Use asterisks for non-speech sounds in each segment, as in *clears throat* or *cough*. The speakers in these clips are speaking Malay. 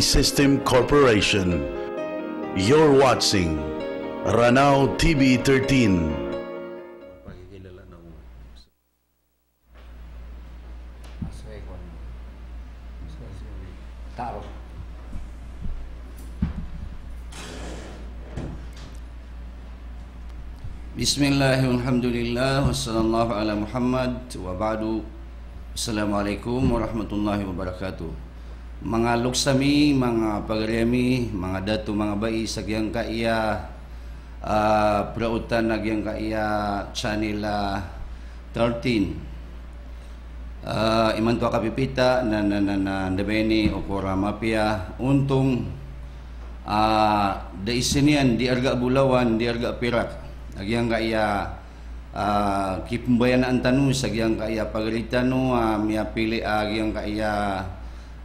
System Corporation. You're watching Ranao TV 13. pagkikilala ng Tao. Bismillahirrahmanirrahim. Alhamdulillah wassallallahu ala Muhammad wa ba'du. Assalamualaikum warahmatullahi wabarakatuh. Mga luksami, mga pagremi, mga datu, mga bai sagyang kaiya uh, prautan nagyang kaiya channel uh, 13 uh, iman to kapipita na na na na debeni o kora mapia untong uh, da isinian di arga bulawan di arga pirak agyang kaya uh, kipumbayan ang tanu sagyang kaya pagalitan no uh, miya pili agyang kaya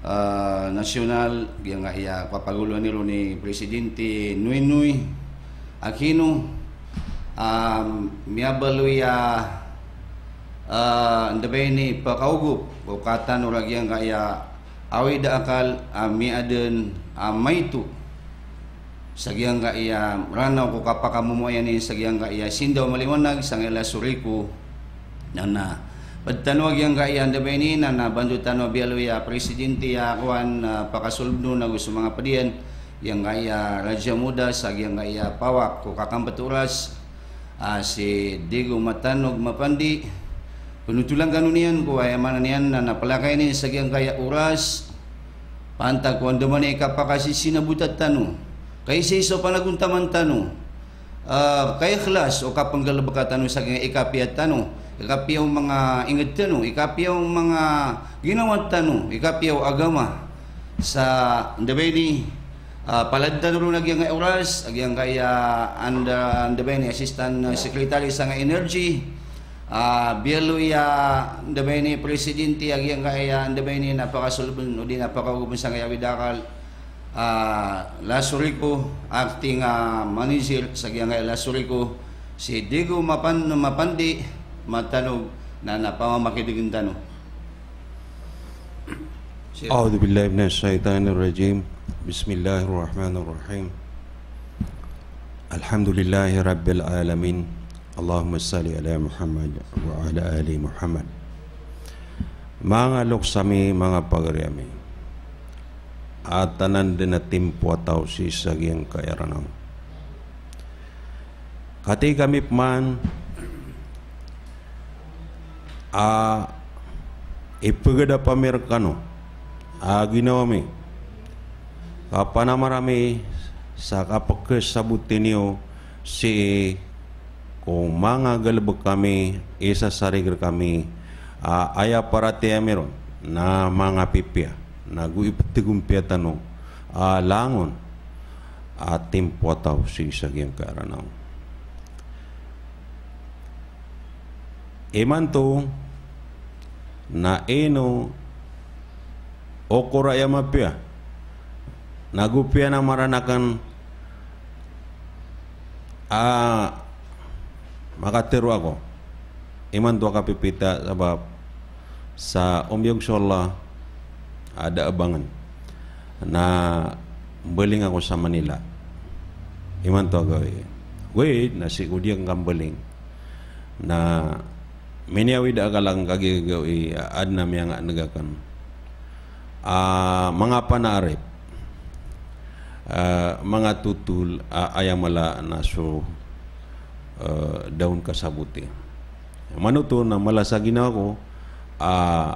uh, nasyonal agyang kaya papagulo nilo ni presidente Nui Nui Aquino um, miya baluya uh, ndabeni pakaugup bukatan urag yang kaya awi da akal ami aden amaitu sagyang kaya ranaw ko kapakamu mo yan ni sagyang kaya sindaw maliwanag sang ila suriku. Na na Pagtanwag yang kaya ndabeni na na bandutan no bialuya presidente ya kuan uh, pakasulbno na gusto mga padiyan yang kaya Raja Muda sagyang kaya pawak ko kakampaturas uh, si Digo Matanog Mapandi. Penutulang kanunian ko ay mana niyan na napalakay ni sagyang kaya oras pantag ko ando man ikapakasi sinabutat tano kay sa iso panaguntaman tano uh, kay ikhlas o kapanggalabaka tano sagyang ikapiat tano ikapiyaw mga ingat tano ikapiyaw mga ginawa tano ikapiyaw agama. Sa ndabay uh, paladdan ro nagyang oras agyang kaya anda ndabay ni assistant secretary sa nga energy. Uh, bielo ya ndabay ni presidente agyang kaya ndabay ni napakasulbon o di napakaubon sa kaya widakal uh, Lasurico acting uh, manager sa agyang kaya Lasurico. Si Diego Mapan Mapandi matanog na napamakidigin tanong أعوذ بالله من الشيطان الرجيم بسم الله الرحمن الرحيم الحمد لله رب العالمين اللهم صل على محمد وعلى آل محمد mga luksami, mga pagriyami at tanan din na timpo ataw si sagyang kairanaw kati kami man a ipagada pamerkano a ginawa mi kapana marami sa kapagkasabutin niyo si kung mga galabag kami isa sarigir kami uh, aya para meron na mga pipya naguiptigumpya tanong uh, langon at timpotaw si sagyang karanaw iman to na eno okura ya mapya nagupya na maranakan ah makatiro ako. Iman to kapipita sabab sa umyog sola ada abangan. Na beling ako sa Manila. Iman to gawin wait na si udyang kambeling na miniawi da kalang kagagawi ad na miya nga nagakan. Uh, mga panarip uh, mga tutul uh, ayamala na so uh, daun kasabuti manuto na malasa ginawa ko uh,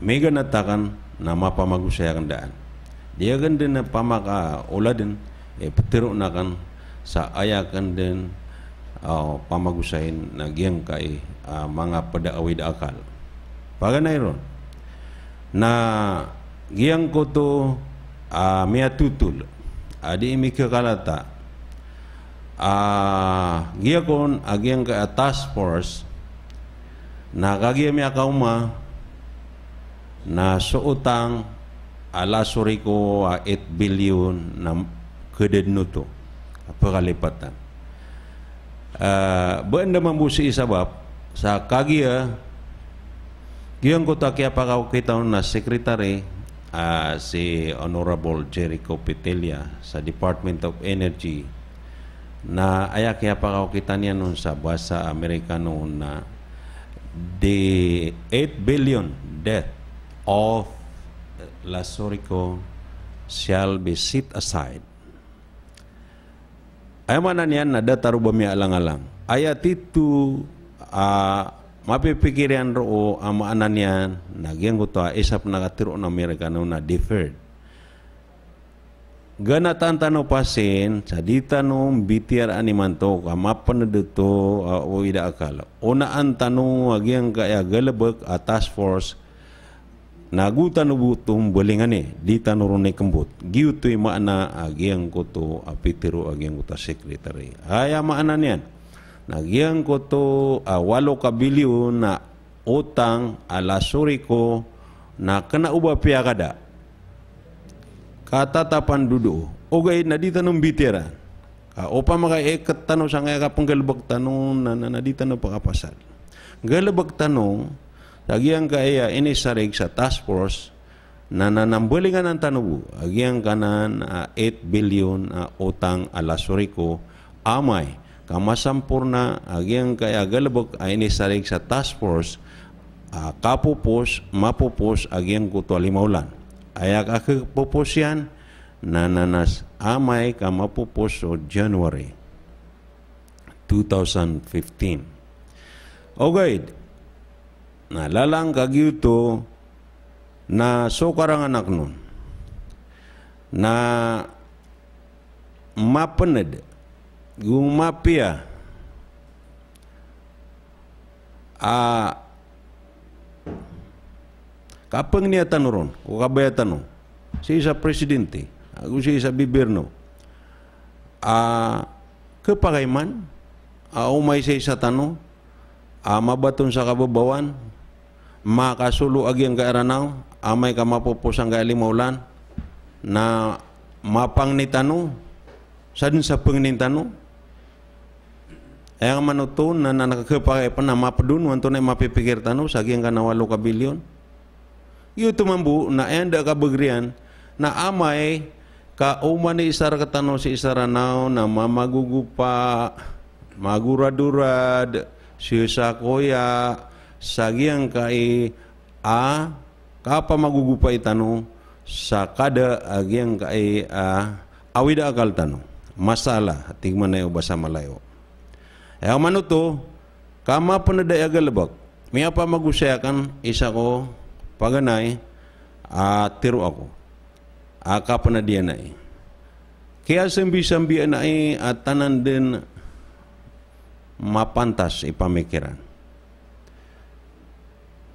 mega natakan na mapamagusaya kan daan. Dia kan din na pamaka ula din eh petero na kan sa ayakan din uh, pamagusahin na giyang kay uh, mga padaawid akal. Paganay ron na giyang ko to uh, miya tutul. Adi imi kakalata. Uh, giya kon agiyang ka task force na kagiya miya kauma na suutang ala suri ko uh, 8 billion na kededno to pakalipatan. uh, benda mambusi isabab sa kagia giyang ko takia pa kita na sekretary uh, si Honorable Jericho Petelia sa Department of Energy na ayak kaya pa ako kita niya nun sa bahasa Amerikano na the 8 billion death of Lasorico shall be set aside. Ay mana niyan na dataru bami alang-alang. Ayat itu uh, mapipikiran ro ama anan yan nagyan ko to isap nagatiro na Amerikano na deferred. Gana tantano pasin sa no bitiar animan to ka mapan uh, o ida akala. Una an tanong agyang kaya galabak a task force nagutan no butum bolingan eh dita no ronay kembut. Giu to maana agyang ko to apitiro agyang ko ta secretary. Aya maana niyan. Nagyang ko to uh, walo ka bilyon na utang ala ko na kena ubah pia kada. Katatapan dudu. Ogay na dita nung bitira. Uh, opa maka eket tanong sa nga ka panggalbag tanong na, na, na dita no pakapasal. Galabag tanong, Agyang kaya ini sarig sa task force na nanambulingan ang tanubu. Agyang kanan uh, 8 billion uh, utang ala suriko amay. Kamasampurna agyang kaya galabok ay inisarig sa task force uh, kapupos mapupos agyang kuto limaulan ayak akapupos yan nananas amay ka mapupos o January 2015 okay na lalang kagyuto na sokarang anak nun. Na mapened gumapia a kapang niya tanuron ko kabaya tanong si isa presidente ako si isa bibirno. A kepakaiman a umay sa isa tanong a mabaton sa kababawan makasulo agi ang kaaranaw amay ka mapupusang kaalimaulan na mapang ni tanong sadin sa pangnin tanong Yang manuto na nakakapakai pa na mapadun wanto na mapipikir tanu sagyang kana walo ka bilyon. Iyo tumambu na enda ka bagrian na amay ka uman ni isar katano si isaranaw na mamagugupa maguradurad siya koya sagyang kai a kapa magugupa itano sa kada agyang kai a awida akal tano masalah tingman na ubasa malayo yang mana tu kama penedai agak lebak. Mi apa magusayakan isa ko paganay a tiru ako. Aka penadian nai. Kaya sambi-sambi anai atanan din mapantas ipamikiran.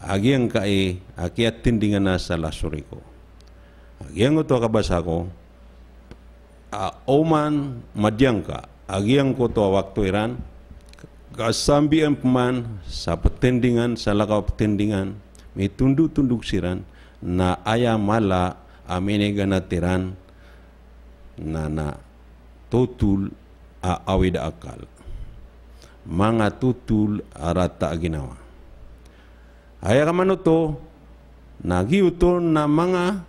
Agi yang kai akiat tindingan nasa lasuriko. Agi yang uto kabasa ko a oman madyangka. Agi yang ko to waktu Iran kasambi peman sa pertandingan sa lakaw pertandingan may tunduk-tunduk siran na aya mala amene ganatiran na na tutul a awida akal mga tutul arata ginawa aya kamano to nagiuto na mga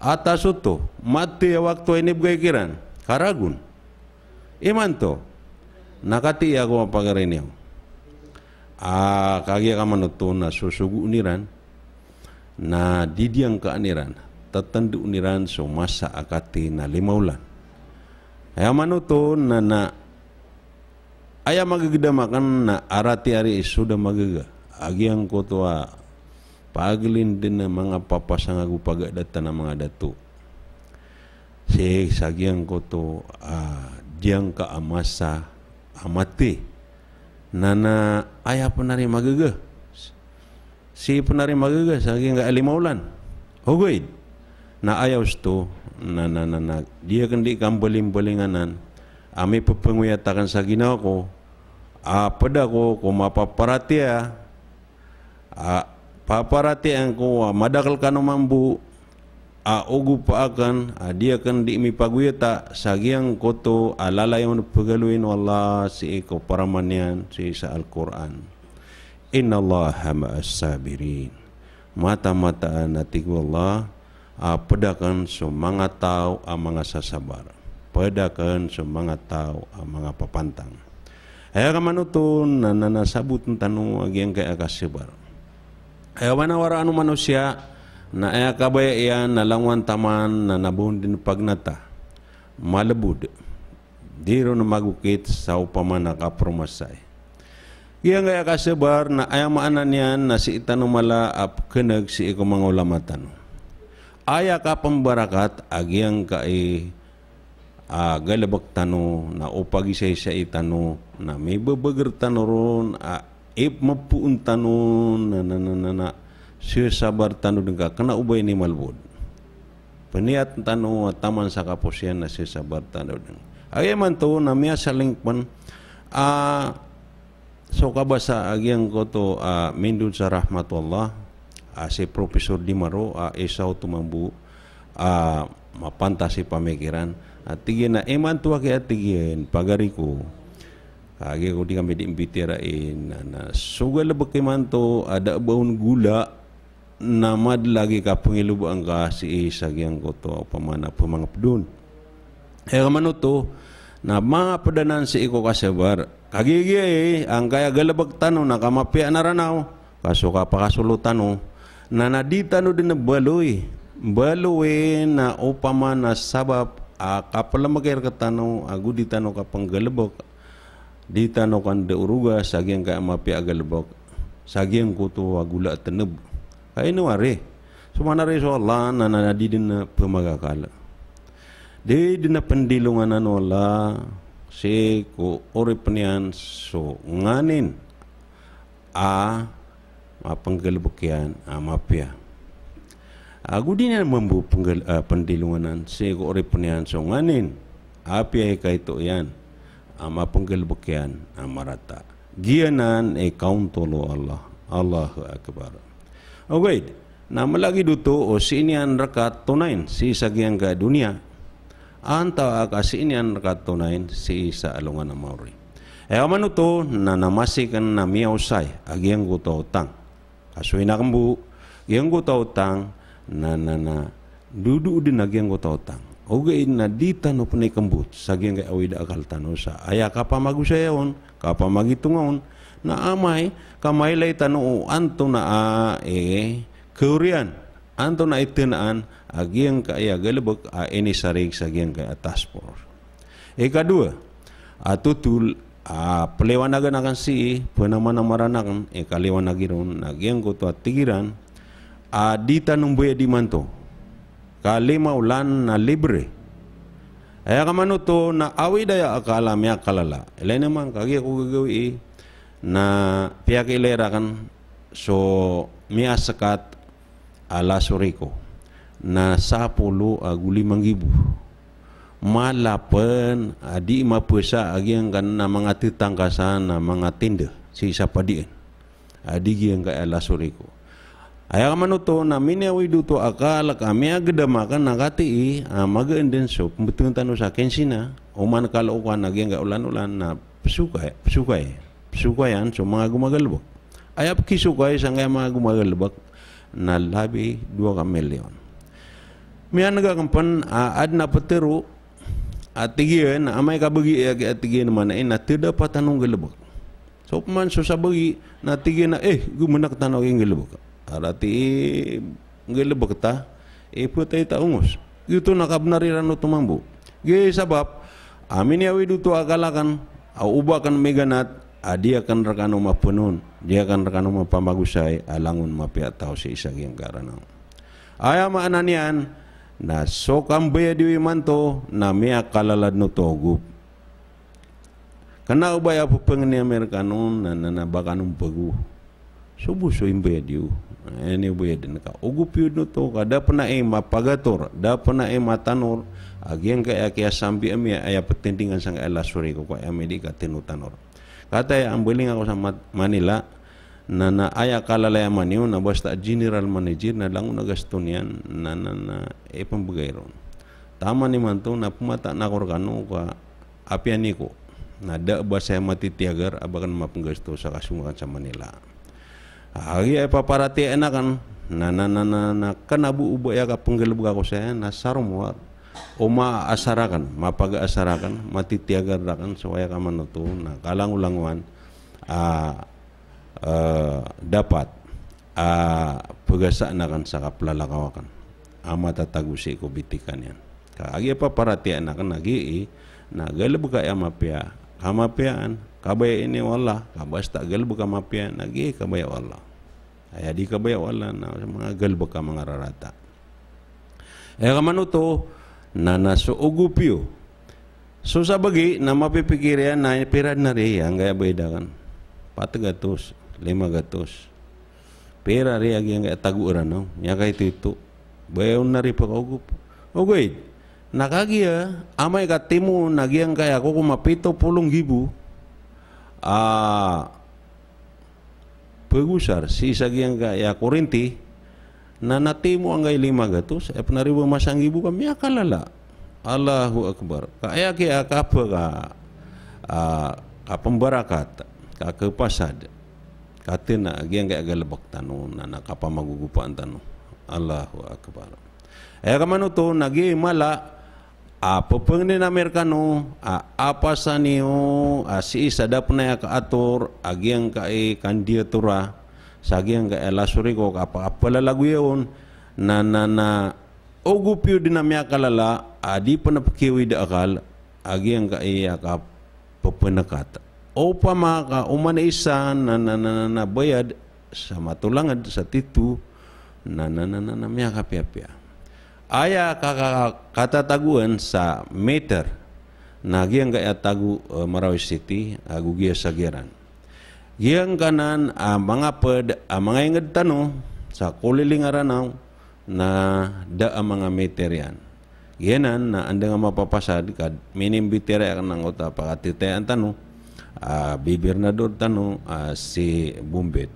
atas ito mati waktu ini bugay kiran karagun iman to nakati ako mapagarin niyo. Ah, kagi ka manuto na susugu uniran na didiyang ka aniran tatandu uniran so masa akati na limaulan. Ay manuto na na aya magagdamakan na arati ari sudah magaga. Agi ang ko to paglin din na mga papasang agu pagadata na mga datu. Si sagyang ko to ah, diyang ka amasa amati nana ayah penari magaga si penari magaga sagi enggak lima bulan hogoi. Na ayah usto na na na na. Dia kan di kambeling belinganan ami pepenguyatakan sagina ko apa dah ko ko mapa a paparatia ko madakal kanu mambu a ugu pa akan a dia kan di mi paguyeta sagiang koto alala yang pegaluin Allah si iko paramanian si sa Al Quran Inna Allah ma'as sabirin. Mata-mata natiku Allah uh, pedakan semangat tahu uh, mga sasabar. Pedakan semangat tahu uh, mga papantang. Ayah kamanutun na nanasabot ng tanong agyang kay akasebar. Ayah manawara anu manusia na ayah kabaya iyan na taman na nabuhon din pagnata. Malabud. Diro na magukit sa upaman na kapromasay. Iya nga kasebar na ayah maanan yan na si itanong mala ap keneg si iko mga ulamatan. Ayah ka pembarakat agyang kay uh, galabak tano na upagi sa isa na may babagar tano ron uh, ip mapuun tano na na na na, siya sabar tano din ka kena ubay ni malbod peniat tano taman sa kaposyan na siya sabar tano din ay man to na miya saling pan uh, so kabasa agyang ko to uh, mindun sa rahmatullah si Profesor Dimaro uh, isaw tumambu uh, mapantasi pamikiran. At tigin na eman tuwa kaya tigin pagariku kagi ko di kami diimbitirain na, na sugal ba kay man to ada baun gula na mad lagi ka pangilubo ang ka si isa gyang ko to pamana pamangap dun eh kamano to na mga padanan si iko kasabar kagigi eh. Ang kaya galabag tanong na kamapya na ranaw kaso ka pakasulutan no na nadita no din na baloy baloy na upama na sabab a kapala magayar ka tano agu di tano ka panggalabok di tano kan de uruga sagyang ka mapi agalabok sagyang ko to agula teneb. Kay no are so manare so Allah na na di din na pemagakala di din pendilungan ano la si ko ori penian so nganin. A mapanggalabok yan a mapia. Aku di na mambu penggal, uh, pendilunganan si ko ori punian so nganin. Api ay kay to yan ama penggal bukian amarata gianan e kauntolo Allah. Allahu akbar. Okay na malagi duto o sinian rakat tunain si sagyang ka dunia. Anta aka sinian rakat tunain si sa alungan na mauri e amano to na namasikan na miyausay agyang ko to utang kasoy na kambu yang ko to utang na na na dudu din nagyang ko tautang oge na dita no punay kambut sagyang kay awida akal tano sa aya kapamagu sayaon kapamagitungaon na amay kamay lay tano anto na a e korean anto na itinaan. Agyang kaya galabak a ini sarig sagyang kay atas por. E kadua atutul a pelewanagan akan si penaman maranakan e kalewanagiron nagyang ko to tigiran adita nung buya di manto kalima ulan na libre. Ay kamano to na awi daya akala mi akalala ilay naman kagi ako gagawi na piyak ilera kan so mi asakat ala suriko na sapulu aguli mangibu malapan adi mapusa agyang kan na mga titangkasan na mga tinda si sapadiin adi gyang ka ala suriko Aya kamano to na minawi duto akala kami agdamakan nakati uh, magaenden so pembetulan tanu sa kensina uman kala ukan nagyang ulan-ulan na? Pesukay pesukay pesukayan so mga gumagalbok ayap kisukay sa nga mga gumagalbok na labi dua ka milyon miyan nagakampan uh, ad na patero at tigiyan na amay kabagi at tigiyan naman na ina tidak patanong galbok so man so sabagi na tigiyan na eh gumanak tanaw yung galbok arati ngele bakta e putay ta ungos itu nakabnariran no tumambu ge sabab amin ya widu tu akalakan au ubakan meganat adi akan rekano mapunun dia akan rekano mapamagusay alangun mapia tau si isa yang karana aya ma ananian na sokam baya diwi manto na mea kalalad no togup Kena ubaya pupengni Amerikanon na na bakanong Subuh so imbe diu ini buaya din ka ugu piud no to kada pernah e mapagator da pernah e matanor agian ka ya kaya sambi ami aya petendingan sang ela sore. Ko ko ami di katenutanor kata ya ambeling ako sa Manila na na aya kala la maniu na basta general manager na lang na gastonian na na na e pambagayron tama ni manto na pumata na korkano ka apianiko na da ba saya mati tiagar abakan mapenggasto sa kasungan sa Manila Hari apa parati enakan na na na na na kan abu ubo ya ka penggel buka ko saya na sarumwa Oma asarakan, mapaga asarakan, matitiagarakan supaya kaman itu, na kalang ulangwan uh, uh, dapat uh, pagasa na kan sa kaplalakawakan. Ama tatagusi ko bitikan yan. Kaagi pa para tiya na kan nagi na galab ka ya mapya. Kabaya ini wala, kabasta galab ka mapya, nagi kabaya wala. Ay di kabaya wala na mga galab ka mga rarata. Eh kamano to, na nasuugupyo. So sa bagi, na mapipikir yan na pirad na rin yan, kaya bayda kan. Patagatos, lima gatos. Pera rin ang kaya taguran, no? Yan kaya ito ito. Bayaw na rin pag-ugup. Okay, nakagiya, amay ka timo, nagyang kaya ako kumapito pulong gibu, ah, pagusar, si isagyang kaya kurinti, na natimo ang gay lima gatos e panaribo masanggi buka kami akalala Allahu akbar. Kaya kaya kapa ka uh, ka pembarakat ka kepasad. Katina agian kaya galabak tanu na nakapamagugupaan tanu. Allahu akbar. Eh kamano to nagi mala apa pengni na Amerikano a apa sa niyo a si isa dap na ka atur agian kai kandidatura sagiang ga ela suri ko apa apa la lagu yon na na na ogu piu dinamia kalala adi pana pkewi da akal agiang ga iya ka pepenakat opa maka uman isa na na na na bayad sama tulangan sa titu na na na na na pia aya kaka kata taguan sa meter nagiang ga ya tagu uh, Marawi City agu gia sagiran yang kanan uh, mga ped uh, mga inged tano sa kuliling aranaw na da ang mga meteryan. Yanan na anda nga mapapasad kad minim bitira ang nang uta pakatitayan tano uh, bibernador tano uh, si Bumbet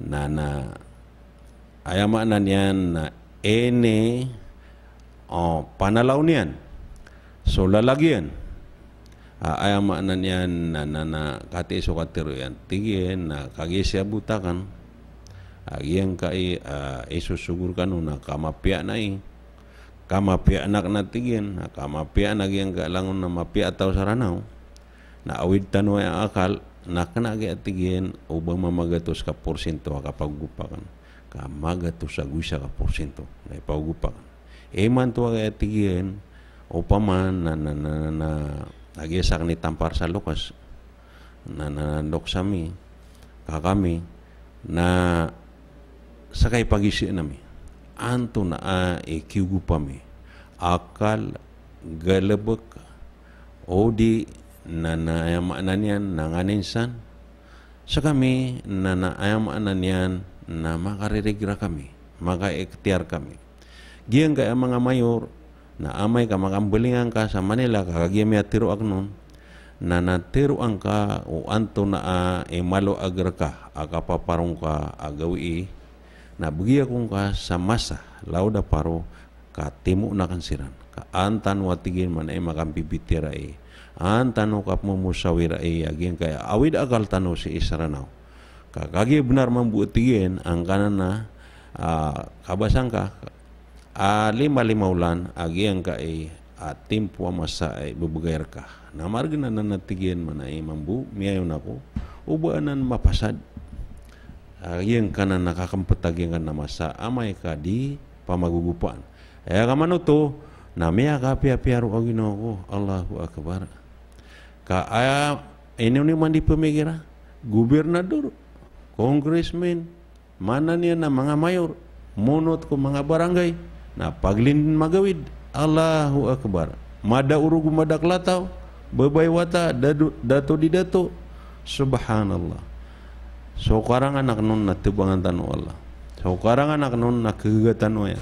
na na ayama na niyan na ene oh, panalaw niyan so lalagyan uh, ah, ayam makna niyan na na na kati so katiro yan tigin na kagi siya butakan agian uh, kai uh, isusugur kanu na kamapia na i kamapia anak na tigin na kamapia na yang ka langon na mapia ataw saranaw na awid tanu ay akal na kana gi tigin ubang mamagatos ka porsyento ka paggupakan ka magatos sa guisa ka porsyento na ipaggupakan eman to ka tigin upaman na na na, na, na lagi sa ni tampar sa lukas na nanandok sa mi kakami na sakay pagisi nami anto na a ikiugu mi. Akal galabak o di na naayamaanan yan nanganinsan sa kami na naayamaanan yan na makaririgra kami maka-ektiar kami giyang kaya mga mayor na amay ka makambulingan ka sa Manila kakagiyam ya tiro agnon na natiro ang ka o anto na a e malo agar ka aga paparong ka agawi na bugia kong ka sa masa lauda paro ka timu na kansiran ka antan watigin man ay makambibitira e antan o kap mumusawira e agin kaya awid agal tano si Isranaw kakagi benar mambutigin ang kanan na uh, kabasang ka a lima lima ulan agi ang ka ay a timpo masa ay bubugayar ka. Na margin na nanatigian man ay mambu miyayon ako ubaanan mapasad. Agi ang ka na nakakampatagin ka na masa amay ka di pamagugupan. Eh kamano to na miya ka piya-piyaro ang ginoo ko Allahu Akbar. Ka aya ini ni man di pemigira gubernador congressman mana niya na mga mayor monot ko mga barangay na paglin magawid Allahu akbar. Mada urugu mada kelatau bebai wata dadu, dato di dato subhanallah. So karang anak nun na tibangan tanu Allah. So karang anak nun na kegatan ya.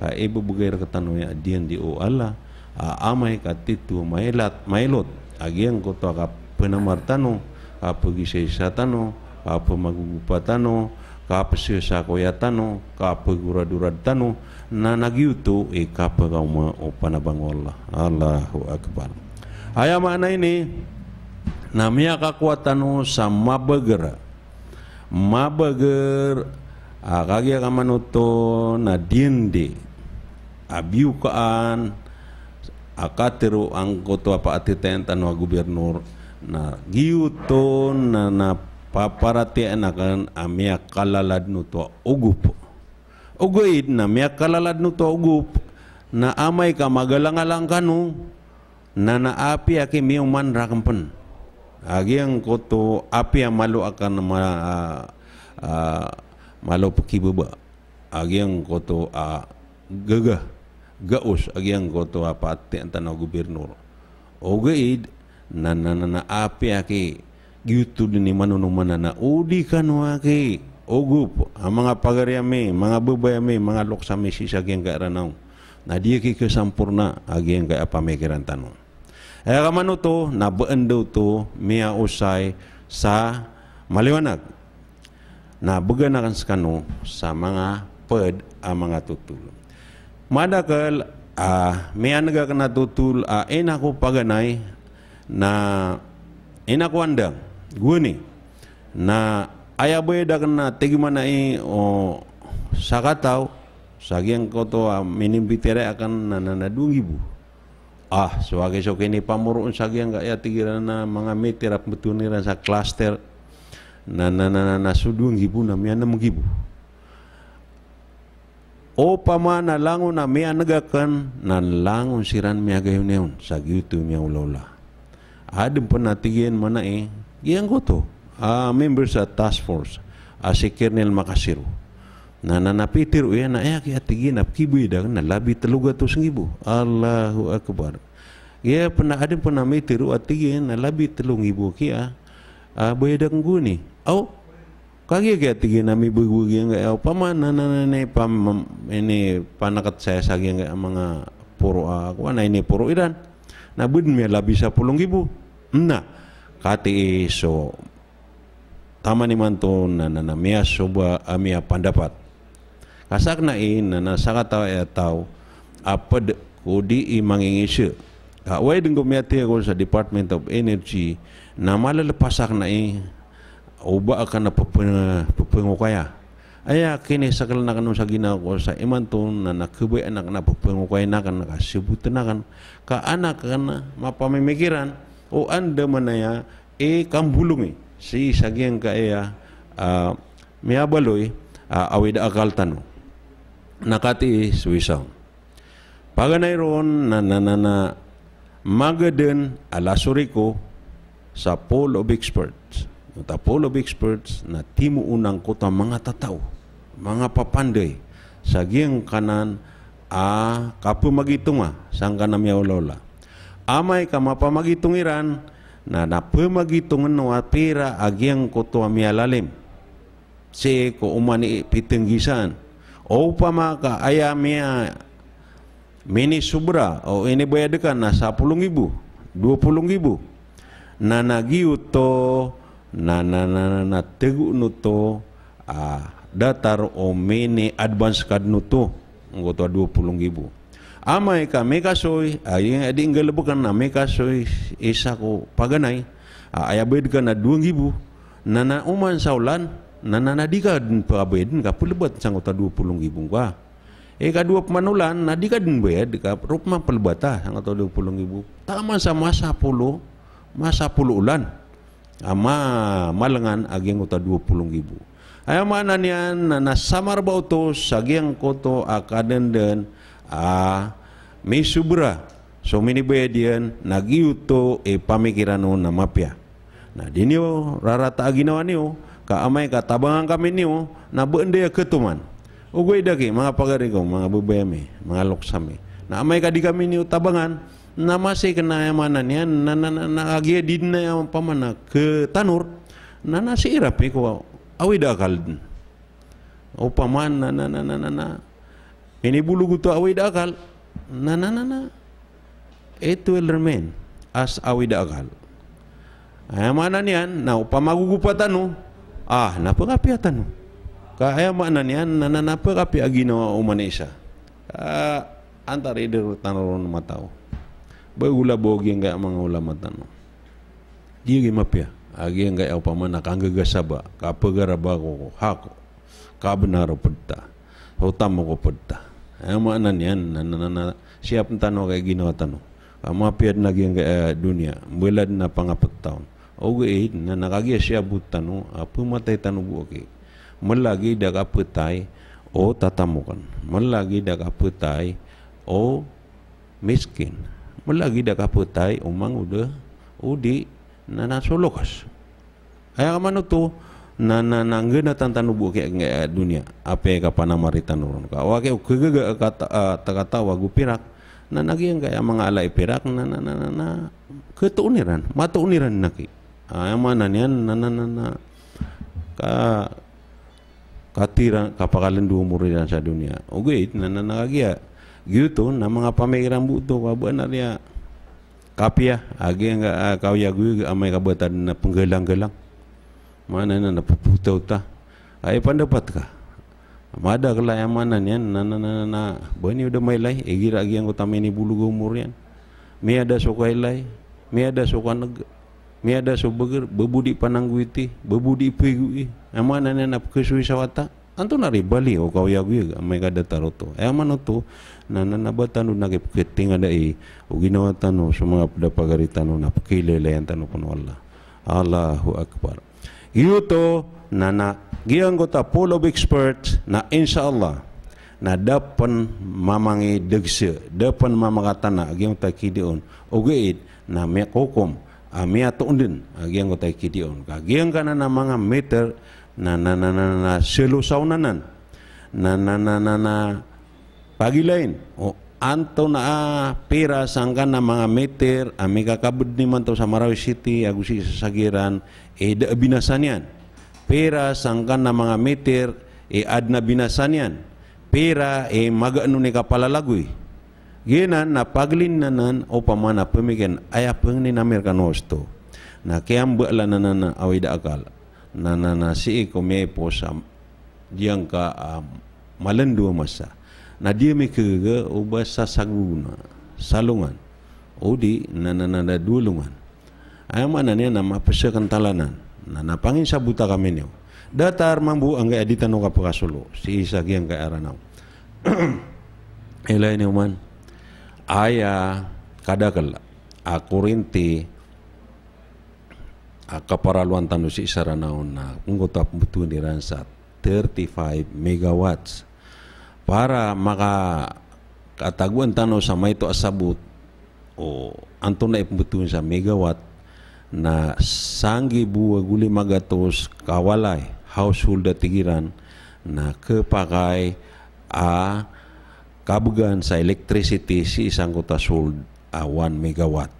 Ka ibu bugair ketanu ya dian di o Allah. A amai ka titu mailat mailot agian ko to ka penamar tanu ka pergi sa tanu ka pemagugupatanu ka pesisa ko ya tanu ka pegura-dura tanu na nagiuto e kapa ka uma o panabang Allah. Allahu Akbar. Aya makna ini namanya kekuatan sa mabagera mabager ah, kagi akan manuto na dindi abiu kaan akatiru ang koto apa atiten tanwa gubernur. Na giuto na na paparati anakan amia kalalad no to ugoid na mia kalalad no to ugup na amay ka magalang-alang kanu na naapi aki miyong man rakampan agi ang koto api ang malu akan ma uh, uh, malu pakibuba agi ang koto uh, gagah gaus. Agi ang koto apa ate ang tanaw gubernur. O gaid na na na, na api aki gitu ni manunuman na udi kanu aki ogup ang mga pagaryami mga babayami mga loksami sisagyan ka ranaw na dia ki kesampurna agi ang kaya pamikiran tanong Eh kamano to na beendo to mia usay sa maliwanag na buganakan sa kanu sa mga ped ang mga tutul. Madakal ah uh, mia naga kana tutul a uh, ena ko paganay na ena ko andang guni na aya boy da kana tegi mana i o sakataw sagiang ko to uh, minimbitere akan nananadungi bu Ah, sebagai so kini pamurun sagi yang ya tigiran na mga meter ap betuniran sa cluster na na na na, na sudung gibu na miana gibu. O pamana langon na mia nagakan na langon siran neon sa gitu mia ulola. Adem pun natigin mana eh, yang goto. Ah, members sa task force, ah, si Colonel Makasiru na nanapitir uya na ya kaya tigin ap kibu ida na labi teluga tu sengibu. Allahu akbar. Ya pernah ada pernah mitir at tigin na labi telung ibu kia ah. Boy dak guni au kagi kaya tigin nami bugu yang gak au paman na na na pam ini panakat saya sagi gak mga puro aku na ini puro iran na bud mi labi sa pulung ibu na kati so Tama ni manton na na na miya soba amia pandapat. Kasak na in na nasaka tao ya tao apa kodi i mangingisya. Kawai dengko miati ako sa Department of Energy na malalapasak na i uba akan na papungo kaya aya kini sakal na kanong sa ginako sa imanton na nakubay anak na papungo kaya na kan nakasibutan na kan ka anak kan na mapamimikiran o anda manaya e kambulungi si sagyang kaya uh, miabaloy uh, awid akal tanong nakati suisang. Paganay ron na na na na magaden ala suriko sa pool of experts. Ta pool of experts na timu unang kota mga tataw, mga papanday sa kanan a kapumagitunga sang kanam lola. Amay ka mapamagitungiran na napamagitungan no pera agyang koto amialalim. Si ko umani pitenggisan o pamaka ayamia mini subra o ini bayadekan na sa pulung ibu na nagiu to na na na na, na tegu nuto a datar o mini advance card nuto ngoto ibu amai ka meka soy ayeng adi ngelebukan na meka soy isa ko paganay ayabed ka na dua ibu na na uman saulan nana nadika din pabeden ka pelebat sang uta 20 ribu ka e ka dua pemanulan nadika din bayad ka rupma pelebata sang uta 20 ribu tama sa masa puluh masa puluh ulan. Ama malengan ageng uta 20 ribu Ayah mana nian nana samar bauto sagiang koto akaden den a misubra so mini bayadian nagiuto e pamikiran na mapya nah dinio rarata aginawan niyo ka amai ka tabangan kami ni oh na bende ya ketuman. Ugoi daki mga pagari ko mga bubayami mga loksami na amai ka di kami ni oh, tabangan na masih kena yang mana ni na na na na agi din na yang pamana ke tanur na na si irap ko awi da kal o paman na na na na na na ini bulu gutu awi da kal na na na na it will remain as awi da kal Ayah mana ni an? Nah, upamagugupan tanu, Ah, napa kapi atan? Kaya mana ni an nana napa kapi agino umanisa? Ah, antara ide tanaron matau. Bagula bogi enggak mga ulama tanu. Dia gimana pia? agi yang gaya apa mana kang gagasaba ka pagara bago hako ka benar pedta hutam ko pedta ay mana niyan na na na siap tano kay ginawa tano ama piad na yang gaya dunia. Bulad na pangapat taon oge eh na nakagi siya butano apa matay tano buki melagi dak apa tai o tatamukan. Melagi dak apa tai o miskin. Melagi dak apa tai umang udah udi na nasulukas ay kamano to na na na tantan ubu ke nge dunia. Apa ka panamari tanurun ka wa ke kegega kata kata wa gupirak na nagi yang kaya mga alay pirak na na na na, na ketuuniran matuuniran naki ay mana niyan na na na na ka katira kapakalan dua muridan sa dunia. Oke na na nagi ya gitu na mga pamikiran buto ka benar ya kapia agi nga kau ya gue amai kabatan na penggelang-gelang mana na napuputaw ta ay pandapat ka Mada kala yang mana ni na na na na bani udah mai lai egi lagi yang utama ini bulu gumur yan mi ada sokai lai mi ada sokai neg mi ada so beger bebudi panangguiti bebudi pegui yang mana ni nak kesui sawata? Antu nari bali o kau ya gue mai kada taroto yang mana tu? Na na na batanu nage keting ada i o ginawa tanu semua pada pagari tanu na pakile lai tanu pun Allah Allahu akbar Yuto na na giang kota pool of experts na insyaallah na dapan mamangi degse dapan mamakatana giang ta kidion. Ogeid na me kokom a me atundin giang kota kidion. Ka giang kana na mga meter na na na na, na selu saunanan na na na na, na pagi lain o anto na a pera sangkan na mga meter ami kakabud ni man to sa Marawi City agusi sa sagiran e da binasan yan. Na mga meter e ad na binasan yan. Pera e magaano ni kapalalagoy. Ginan na paglin na nan o pamana pemikian aya peng ni namir kanosto. Na kayang bala na na na da akal. Na na na si ko me po sa diyang ka um, malendu masa. Na dia me kega uba sa saguna salungan. Odi na na na na dulungan. Ay mana niya na mapasakan talanan. Na napangin sa buta kami niyo. Datar mambu ang gaya dita no kapakasulo. Si isa giyang kaya aranaw. Ilay *clears throat* niyo man. Aya kadakal. Ako rinti kaparaluan tanu si isa ranaw na unggota butuh ni ransa 35 megawatts para maka kataguan tanu sa may to asabut o anto na ipubutuhin sa megawatt na sanggi buwa guli magatos kawalay household at tigiran na kepakai a kabugan sa electricity si isang kota sold a 1 megawatt.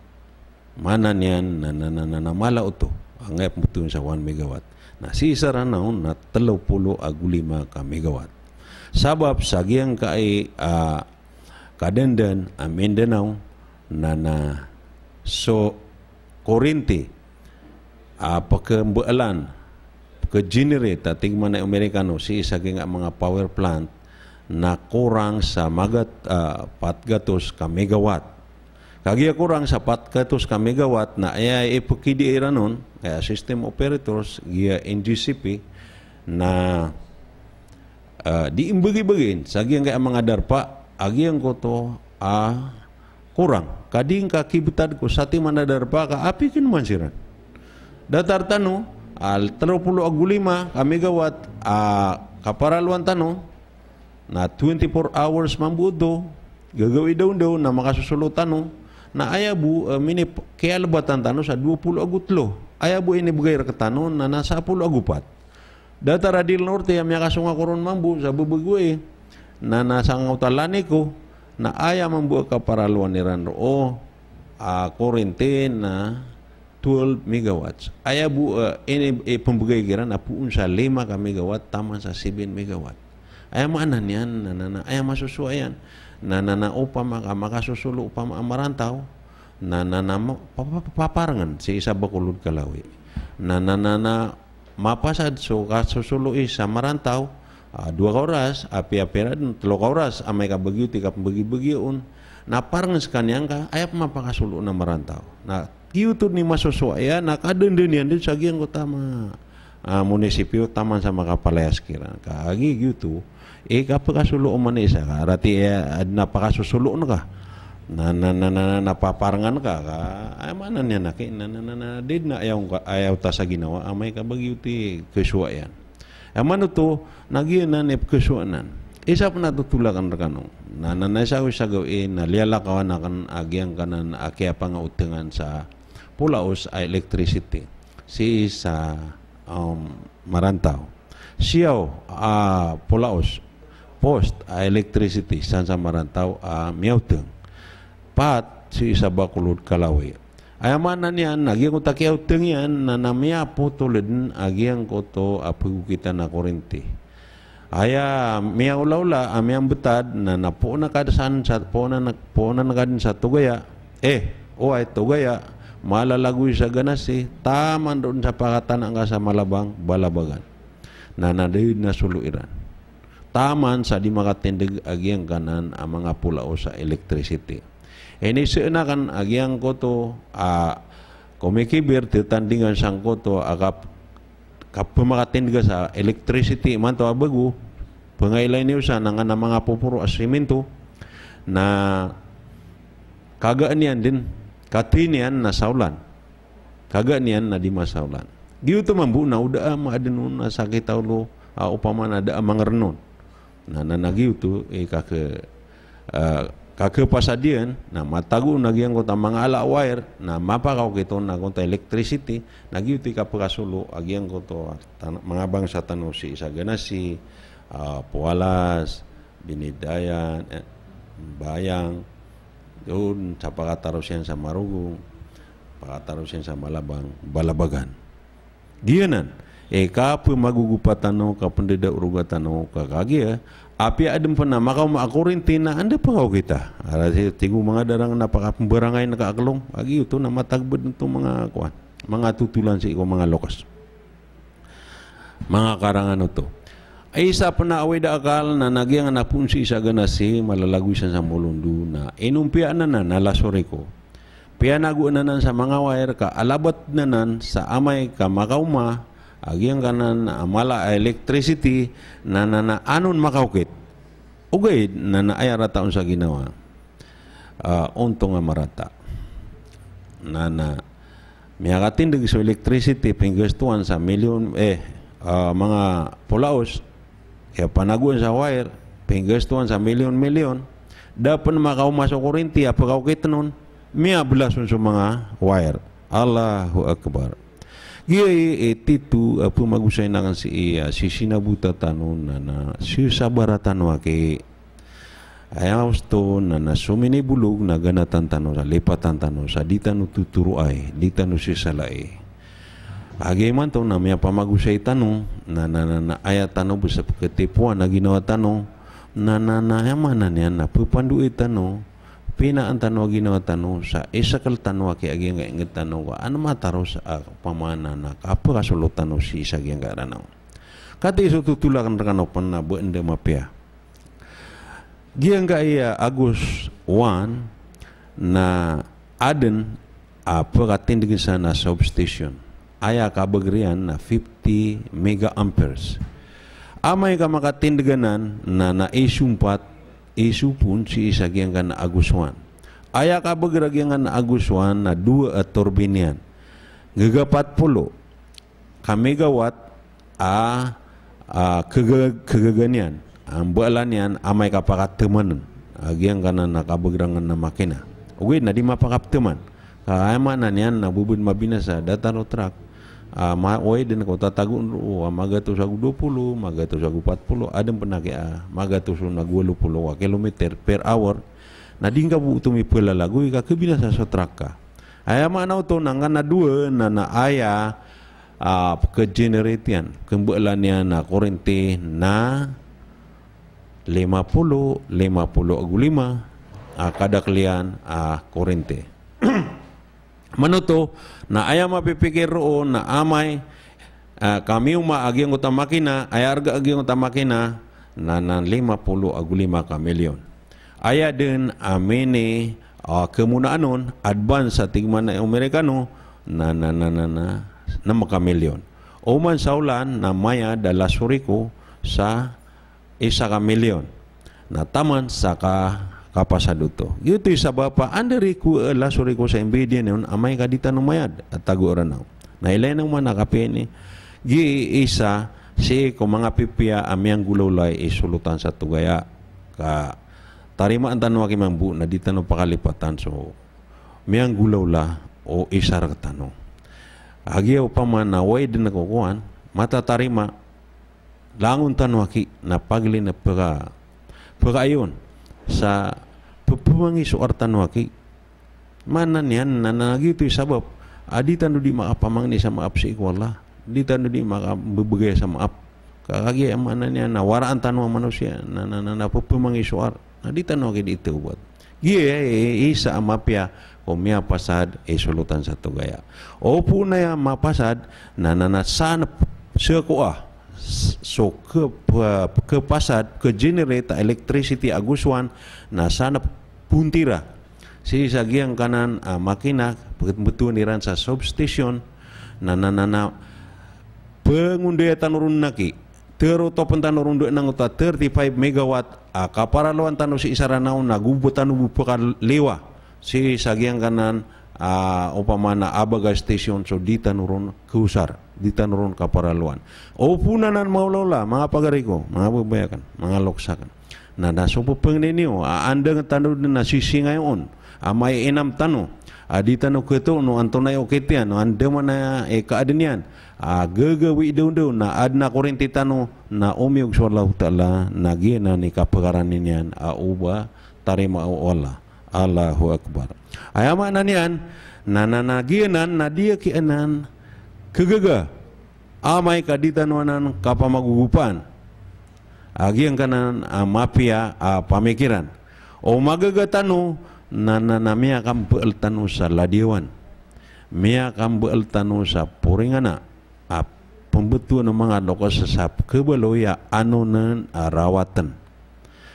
Mana niyan na na na na, na mala uto ang ngayap mutuin sa 1 megawatt. Na si isa na telaw pulo agulima ka megawatt sabab sa giyang ka ay uh, kadendan a Mindanao na na so kurinti uh, pagkambualan pagka-generate ating mga Amerikano si isa nga mga power plant na kurang sa magat uh, patgatos ka megawatt. Kagi kurang sa patgatos ka megawatt na ay ipakidi iranon kaya system operators gia NGCP na uh, diimbagi-bagin sa giyang kaya mga darpa agi ang ko to ah, kurang. Kading ka kibutad ko sa ti manadarpa ka api kin man siran datar tano al 30 agulima ka megawatt a uh, kaparaluan tano na 24 hours mambudo gagawi daw daw na makasusulot tano na ayabu uh, mini kaya tano sa 20 agutlo ayabu ini bugay rakatano na nasa 10 agupat data radil norte yang makasunga koron mambu sa bubugwe na nasa ngautalani ko na aya mambuat kaparaluan ni Ranro o uh, quarantine na 12 megawatts. Aya bu uh, ini eh, pembegay kira na puun sa 5 ka megawatt tama sa 7 megawatt. Aya mana niyan na na na aya masusuayan na na na upa maka makasusulo upa amarantaw na na na paparangan si isa bakulod kalawi. Na na na na mapasad so kasusulo isa marantaw uh, dua ka oras api api na telo ka oras amay ka bagyo tika bagi bagyo un na parang sa kanyang ka ayap mapakasulo na marantaw na tu ni masuk ya nak ada dunia dia sagi yang utama. Ah munisipio taman sama kapal ya sekira. Kagi gitu. Eh apa kasuluk Malaysia ka? Rati ada apa kasuluk nak? Na na na na na paparangan ka ka. Ay mana niya nak na na na na did na ayaw ayaw ta sa ginawa amay ka bagi uti kesuayan. Yang mana tu nagiyan na ni kesuanan. Isa pa natutulakan rekano. Na na na sa sa gawin na liala kawan akan agyang kanan aki apa nga sa Pulaos ay electricity. Si sa um, Marantau. Siyaw uh, Pulaos post uh, electricity san sa Marantau uh, Miauteng. Pat si isa bakulod Kalawi. Ay mana niyan agi ko takiyaw tengyan na namya po tulad agi ang ko to apu kita na kurente. Aya miya ula-ula ami ang betad na napo na kadasan sa po na po na nakadin sa tugaya. Eh, o ay tugaya malalagoy sa ganasi taman doon sa pakatan ang sa malabang balabagan na nadayod na suluiran taman sa di makatindig agyang kanan ang mga pulao sa electricity ini seuna kan agyang ko to a kumikibir titandingan sang ko to agap kapumakatindig sa electricity man to abagu pangailay niyo sa nga na mga pupuro asiminto na kagaan yan din katinian na saulan. Kaga nian na di masaulan giu tu mambu na uda am adenun na sakit taulo a upama na da mangernon. Na na nagiu tu e kake kake pasadian na matagu nagi ang kota mga ala wire na mapa kau kito na kota electricity nagiu ti ka pakasulo agi ang koto mga bangsa tanu si isa ganasi uh, pualas binidayan eh, bayang doon sa pagkataro siya sa marugong, pagkataro siya sa malabang, balabagan. Diyanan, eh kapo magugupatan no, kapandida urugatan no, kakagi eh, api adem pa na makaw maakurintina, anda pa kau kita. Ara si tigo mga darang napakapembarangay na kaaklong, agi ito na matagbad nito mga kuan, mga tutulan sa ikaw mga lokas. Mga karangan ito. Ay isa pa na away da akal na nagyang na punsi sa ganasi malalagoy sa mulundu na inumpia na na nalasore ko. Pia nagu na nan sa mga wire ka alabat na nan sa amay ka makauma agyang kanan amala electricity na na, na anon makaukit. Ugay na na taon sa ginawa. Uh, unto nga marata. Na na miyakatindig sa electricity pinggustuan sa milyon eh uh, mga pulaos kaya panaguan sa wire, pinggastuan sa milyon-milyon, dapat makaw masuk kurinti, apa kau kita nun, miya belasun sa mga wire. Allahu Akbar. Giyay etitu apa magusay na kan si iya si sinabuta tanon na na si sabaratan wa ke. Ayaw sto na na sumini bulog na ganatan tanon sa lipatan tanon sa dita no tuturo ay no si salay Agi man to na may pamagusay tanong na na na, na ayat tanong sa ketipuan na ginawa tanong na na na mana niya na pupandu tanong pina ang tanong ginawa tanong sa isakal tanong kay agi nga ingat tanong ko ano mataro sa uh, pamana na apa kasulot tanong si isa gyang garanaw kati iso tutulakan rekano pan na buende mapia Giyang ga iya Agus 1 na aden apa katindig sa na substation. Aya kabagrian na 50 mega amperes. Amay ka makatindiganan na na isumpat isupun si isagyang ka na aguswan. Aya kabagragyan na aguswan na dua turbinian. Gagapat pulo ka megawatt a, a kagaganyan. Ang bualan yan amay kapakatemanan. Agyang ka na nakabagrangan na makina. Uwi na di mapakapteman. Kaya na niyan nabubud mabinasa data no truck Ah, ma oi den kota tagu oh, maga tu sagu 20 maga tu sagu 40 ada pernah ke? Ah maga tu su na 20 wa kilometer per hour. Na dingga bu tu mi pela lagu ka kebina sa sotraka aya mana to nanga na dua na na aya ah ke generatian. Kembelania na korente na 50 50 agu 5 ah kada klian ah korente *clears throat* Manuto na ayam mapipikir roon na amay uh, kami uma agyang utang makina ay arga agyang utang makina na nan lima puluh agu lima ka milyon. Aya din amini uh, kemunaanon advance sa tigman na Amerikano na na na na na na makamilyon. Oman sa ulan na maya dala suriko sa isa ka milyon na taman sa ka kapasaduto. Gitu sa bapa. Andari ku la suriko sa imbedian yon amay kadita no mayad at tago ranaw. Na ilay nang man nakapi ni gi isa si ko mga pipia amyang gulolay isulutan sa tugaya ka tarima ang tanong kimang bu na dita no pakalipatan so. Miyang gulaw la o isar tanong. Agi pa man na way din nakukuhan, mata tarima langon tanwaki na pagli na pagka pagkayon sa pupumangi suar tanwaki mana niyan na nagito sabab. Adi tanu di makapamang ni sa maap si ikwala di tanu di makabubugay sa maap kakagi ang mana niyan na waraan tanwa manusia na na na, na suar adi tanu ki dito buat. Gie isa amapya kumya pasad e sulutan sa tugaya. Opo na ya mapasad na nanasan sa kuah so ke ke pasad ke generate electricity aguswan na sana puntira. Si sagiang kanan uh, makina betul niran sa substation. Na na na na pengundaya tanurun naki teru to pentanurun do nang uta 35 megawatt uh, kaparaluan tanu si isaranaw na gubo tanu bupakal lewa. Si sagiang kanan uh, upamana abaga station so di tanurun kusar di tanurun kaparaluan. O punanan maulala, mga pagariko, mga babayakan, mga loksakan. Na naso po pang ninyo, aanda nga tanong na sisi ngayon, amay enam tano, adi tano keto no antonay o ketian, no anda man na e kaadinyan, a gagawi daw na ad na kurinti tano na umiyog sa ta'ala na gina ni kapagaran ninyan a uba tarima o Allah. Allahu Akbar. Ayama na niyan, nananagianan na dia kianan, kegaga. Amai kaditanuanan kapamagugupan. Agi kanan uh, mafia uh, pamikiran. O magagatano na nanamia kam beeltanu sa ladiwan mia kam beeltanu sa puringana. Uh, pembetuan ng mga loko sesap kebaloya anu nan uh, rawatan.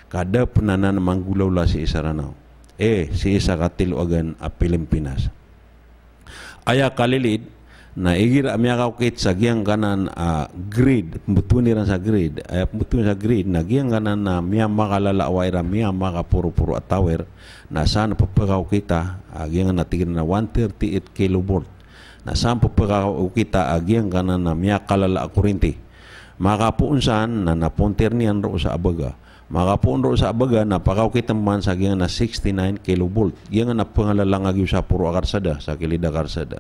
Kada penanan manggulaw la si isaranau eh si isa katil agan a Pilipinas aya kalilid na igir amya ka kit sa giyang kanan uh, grid betul ni sa grid ay betul sa grid na giyang kanan na miya makalala waira miya maka puro puro atawer na saan papagaw kita uh, giyang na tigil na 138 kilovolt. Na saan papagaw kita uh, giyang kanan na miya kalala kurinti. Maka puunsan na napuntir niyan ro sa abaga. Maka puun ro sa abaga na pagaw kita man sa giyang na 69 kilovolt. Giyang na pangalala nga sa puro akarsada sa kilida karsada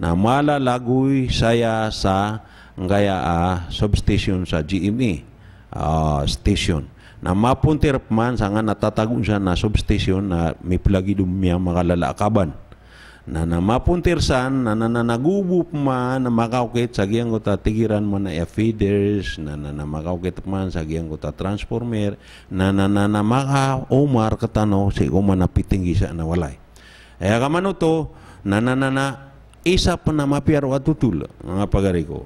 na malalagoy saya sa ngaya uh, substation sa GME uh, station. Na mapuntir man sa nga natatagun siya na substation na may plagi dumya makalalakaban na na mapuntir san na na, na nagubo man na makaukit sa giyang kuta tigiran man na feeders na na, na makaukit man sa giyang kuta transformer na na na, na maka umar katano si uman na pitinggi sa na walay. Eh kamano to na na na, na isa pa na mapiar wa tutul nga pagari ko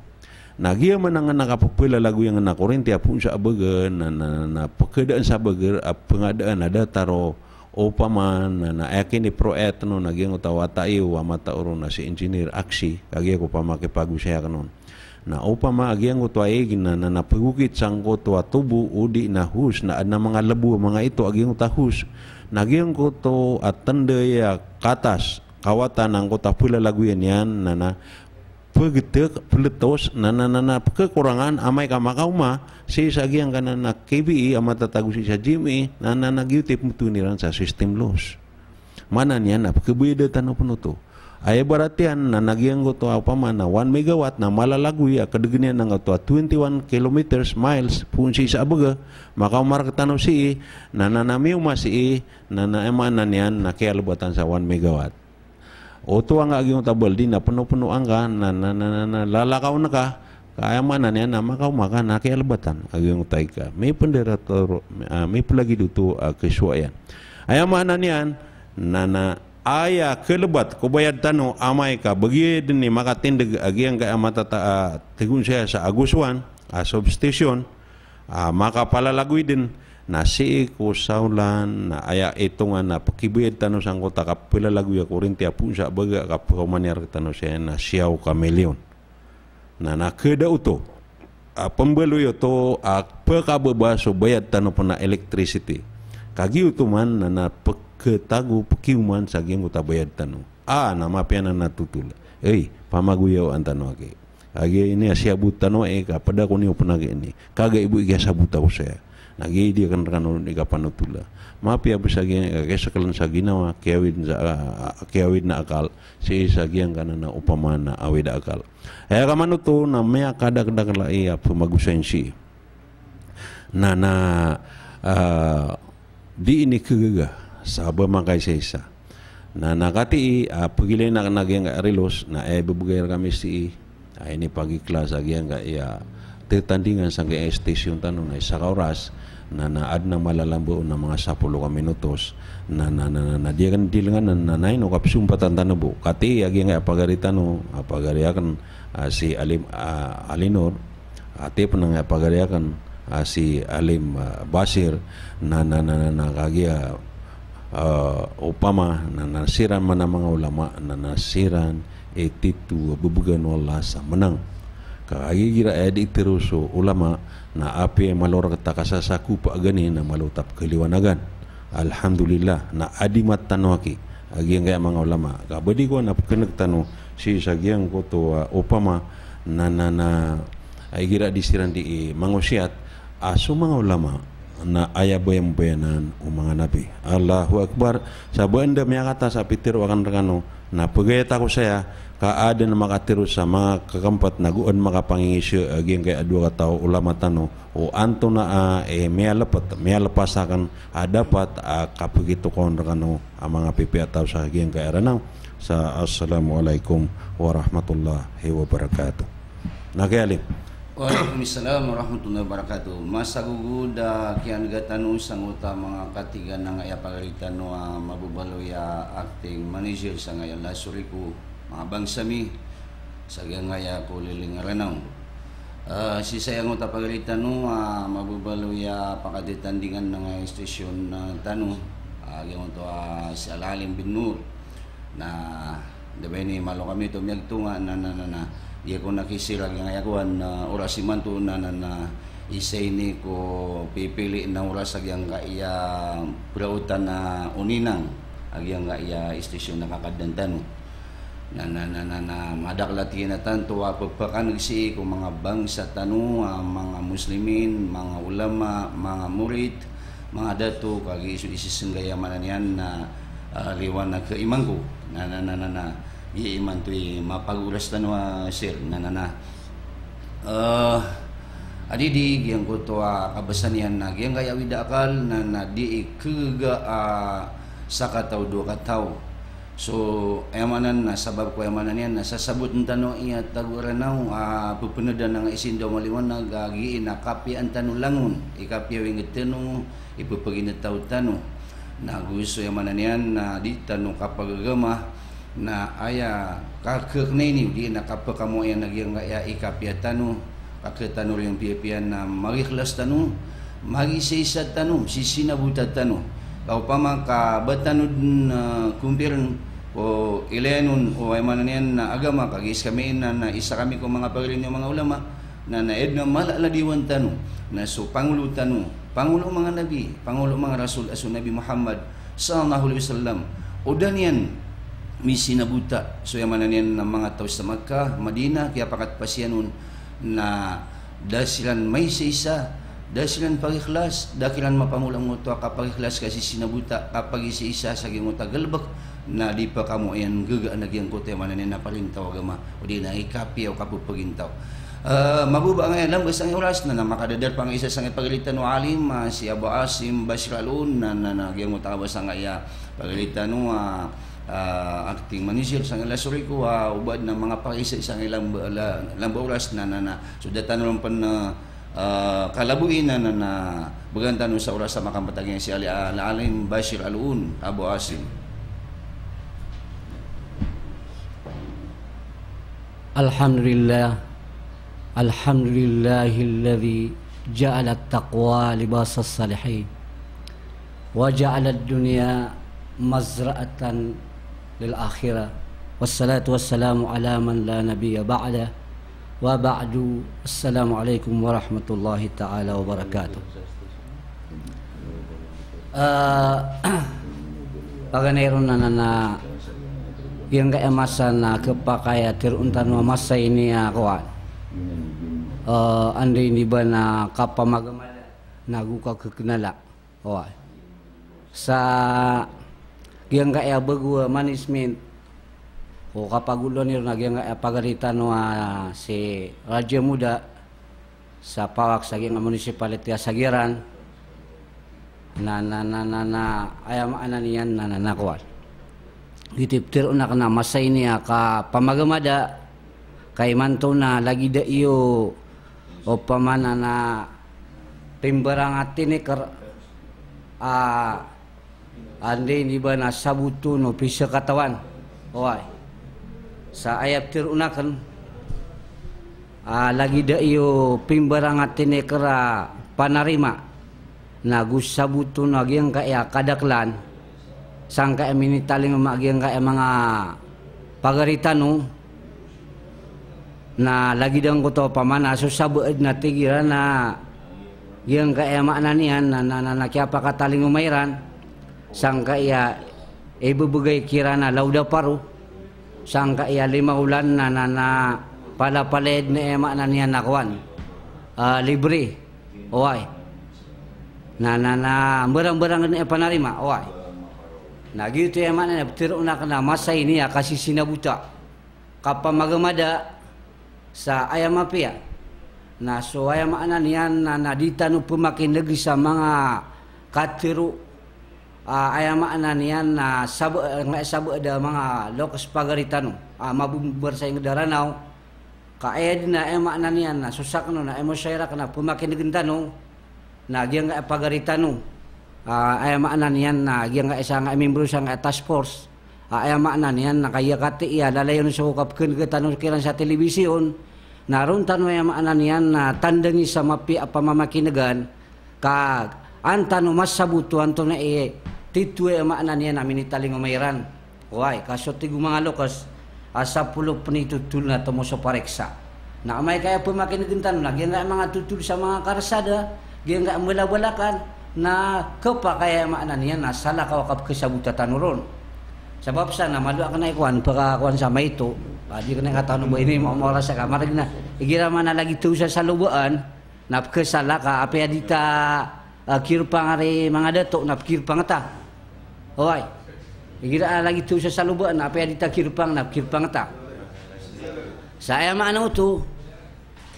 nagia man nga nakapupila lagu yang na korinti apun sa abaga na na, na pekerjaan sa abaga pengadaan ada taro upaman na na yakin ni pro etno nagia utawa tayo wa mata uro na si engineer aksi kagi ko pa makipagu siya kanon na upama agiang ko tuwa egin na na napagukit sang ko tuwa tubu udi na hus na na mga labu mga ito agiang ko tahus nagiang ko to at ya katas kawatan ang kota pula lagu yan nana. Pegetek peletos nana nana kekurangan amai kama kauma. Si sagi yang kana na KBI e, ama tatagu si sa Jimmy nana na giutip mutu niran sa sistem los. Mana niyan na kebeda tanu penutu? Ay baratian na nagyang goto apa mana 1 megawatt na malalagu ya kedegenian nang goto 21 kilometers miles pun si sa abaga maka umar ketanu si na na na miu masih na na emanan yan na kaya lebatan sa 1 megawatt Oto ang aging tabal din na puno-puno ang ka na, na, na, na, na lalakaw na ka. Kaya mana niya na makaw maka na kaya albatan aging utay ka. May penderator uh, may pelagi dito uh, kesuayan ayam mana niyan na na aya kelebat ko bayad tano amay ka. Bagi din ni makatindig agiyang ka amata ta uh, tigun siya sa aguswan uh, substation uh, makapalalagoy din na si ko saulan na aya etongan na pakibuyad tano sang kota kapila lagu ya Korintia pun sa baga kap romaniar tano siya na siyaw kameleon na na keda uto a pembelu yo a pekabe baso bayat tano pena electricity kagi uto man na na peketagu pekiuman saging uta bayat tano a nama piana na tutul. Ei pamagu yo antano ake agi ini asia butano e ka pada ko ni penage ini kaga ibu iga sabuta ko saya nagi dia kan kan ni kapan utula. Maaf ya bisa gini kayak sekalan sagina ma kiawin kiawin na akal. Si sagian kana na upama na awid akal. Eh kaman itu namanya kada kada kala iya pemagusan si. Na na uh, di ini kegagah sabah makai sesa. Na nakati uh, pagilay na naging relos na eh bubugay kami si ini pagi kelas lagi yang ya tertandingan sampai stasiun tanong na isa oras na naad na malalambo na mga sapulo ka minutos na na na na, na dia kan dilengan na na nai no kapsumpatan tanabu kati agi nga pagarita no apagariakan uh, si Alim uh, Alinor ati pa nga apagariakan uh, si Alim uh, Basir na na na na, na kagi uh, uh, upama na nasiran man ang mga ulama na nasiran etitu bubugan wala sa menang kagi gira edi teruso ulama na api malor kata kasasaku pa gani na malutap keliwanagan alhamdulillah na adimat tanwaki agi nga mga ulama. Kabadi ko na keneg tanu si sagiang ko to uh, upama na na na gira disiran di mangusiat aso mga ulama na aya bayang bayanan o mga nabi. Allahu Akbar. Sa banda miya kata sa pitir wakan rekano na pagayat ako saya kaada na makatiro sa mga kakampat na guon makapangingisyo aging kay adwa ka tao ulama tano o anto na uh, eh may lapat may lapasakan uh, dapat uh, kapagito ko kano ang mga pipiataw sa aging kay aranaw sa assalamualaikum warahmatullahi wabarakatuh Nagaling. Waalaikumsalam warahmatullahi wabarakatuh. Masa guguda kian gatanu sanguta mga katigan ng aya pagalitan no mabubalo ya acting manager sa ngayon lasuriku mga bangsami sa gangaya ko liling ranaw. Uh, si sayang uta pagalitan no uh, mabubalo ya pakaditandingan ng estasyon na uh, tano uh, mo to uh, si Alalim bin Nur na diba ni malo kami to miyagtunga na na na, na iya ko nakisira ng ayakuan na uh, oras man to na na, na isay ni ko pipili na oras agyang ka iya na uninang agyang ka iya istasyon na kakadantan na na na na, na madaklati na tanto pagpakan si ko mga bangsa tanu uh, mga muslimin mga ulama mga murid mga dato kag isu isisenggaya mananian na uh, liwan na kaimang ko. Na na na na, na i iman tu mapaguras tanwa sir. Na na na. Uh, adi di yang ko to kabasanian na yang kaya wida akal na na di kega uh, saka tau do ka tau so emanan na sabab ko emanan yan. Nasasabot ng tanong iya taguranaw uh, pupunadan ng isin daw maliwan na gagi na kapi ang tanong langon ikapi ang tanong ipupaginat tau tanong. Na gusto emanan yan na di tanong kapag agama na aya kakek na ini di na kapa kamu yang lagi yang ya ikapia tanu kakek tanu yang pia pia na mari kelas tanu mari seisa tanu sisi na buta tanu kau pama ka batanu uh, kumpiran o ilenun o ay mananian na agama kagis kami na, na isa kami ko mga paglinyo mga ulama na naed na malaladiwan tanu na so pangulo tanu pangulo mga nabi pangulo mga rasul aso nabi Muhammad sallallahu alaihi wasallam. O danian misi na buta so yang mana niyan ng mga tao sa Makkah, Madina kaya pakat pa siya nun na dasilan may sa isa dasilan pagikhlas. Dakilan mapamulang mo to kapagikhlas kasi sinabuta kapag isa sa gimuta galbak na di pa kamo yan gaga nagyang kote mana niyan na palintaw agama o di na ikapi o kapupagintaw Uh, mabuba nga alam gusto ang oras na na makadadar pang isa sa pagalitan no alim uh, si Abu Asim Basralun na na nagyang mutawa sa nga iya pagalitan no uh, uh, acting manager sa ngala sorry ko uh, ubad ng mga paisa isang ilang ilang oras na na na. So data naman pa na uh, kalabuin na na, na baganta no sa oras sa makamatagin si Ali uh, Alim Bashir Alun Abu Asim Alhamdulillah Alhamdulillahilladzi ja'ala at-taqwa libas as-salihin وجعل الدنيا مزرعة للآخرة والصلاة والسلام على من لا نبي بعده wa ba'du assalamualaikum warahmatullahi taala wabarakatuh ah, *coughs* Pagi ni runa nana yang gak masa nak kepakai ya, atir untan masa ini ya kawan. Ah, anda ini bana kapal magamala nagu kau kekenala kawan. Sa yang kaya ya begua manis mint o kapagulo ni na yang kaya pagarita no uh, si Raja Muda sa pawak sa yang municipality Sagiran na na na na na ayam anan yan na na nakwal gitiptir una kana masay niya ka pamagamada kay manto na lagi da iyo o pamana na timbarang atin ni kar a andi ni na sabuto no pisa katawan. Oy sa ayap tir una kan a lagi da iyo pimbarang atin ni kara panarima. Nagusabuto na gyang kaya kadaklan. Sang kaya minitaling magyang kaya mga pagaritano na lagi dang ko to pamana so sabuad na tigira na gyang kaya maana niyan na na, na, na kaya pakataling umayran sang kaya ibubugay kira na lauda paru sang kaya lima ulan na na, na palapaled na ema na niyan nakwan uh, libre oay na na na berang-berang ni panarima oi na gitu ya mana na betul nak na masa ini ya kasih sinabuta kapa magamada sa ayam apa ya na so ayam mana nian na na ditanu pemakin negeri sa mga katiru uh, ayam mana nian na sabu ngai sabu ada mga lokas pagaritanu uh, mabu bersaing daranau ka ayam na ayam mana nian na susah kanu na emosyaira kana pemakin negeri tanu na gyang nga pagaritano uh, ay maanan yan na gyang nga isa nga membro sa nga task force. Uh, ay maanan yan na kaya kati iya lalayon sa ukap kun tanong kiran sa telebisyon. Naroon tanong ay maanan yan na tandang sa mapi apa mamakinagan ka antano mas sabuto anto na e titwe ay maanan yan namin italing umayran Why? Kaso tigo mga lokas, asa pulo panitutul na tomo sa pareksa. Na may kaya pumakinagan tanong, nagyan nga mga tutul sa mga karsada, dia enggak mula-mulakan. Na kepa kaya makna niya na salah ka wakap kesabutatan urun. Sebab sana malu akan ikuan para kuan sama itu. Adi kena kata nu ini mau rasa kamar na igira mana lagi tu sa salubuan na kesala ka apa dita uh, kirpang ari mga dato na kirpang ta oi igira lagi tu sa salubuan apa ya dita kirpang na kirpang ta saya mana tu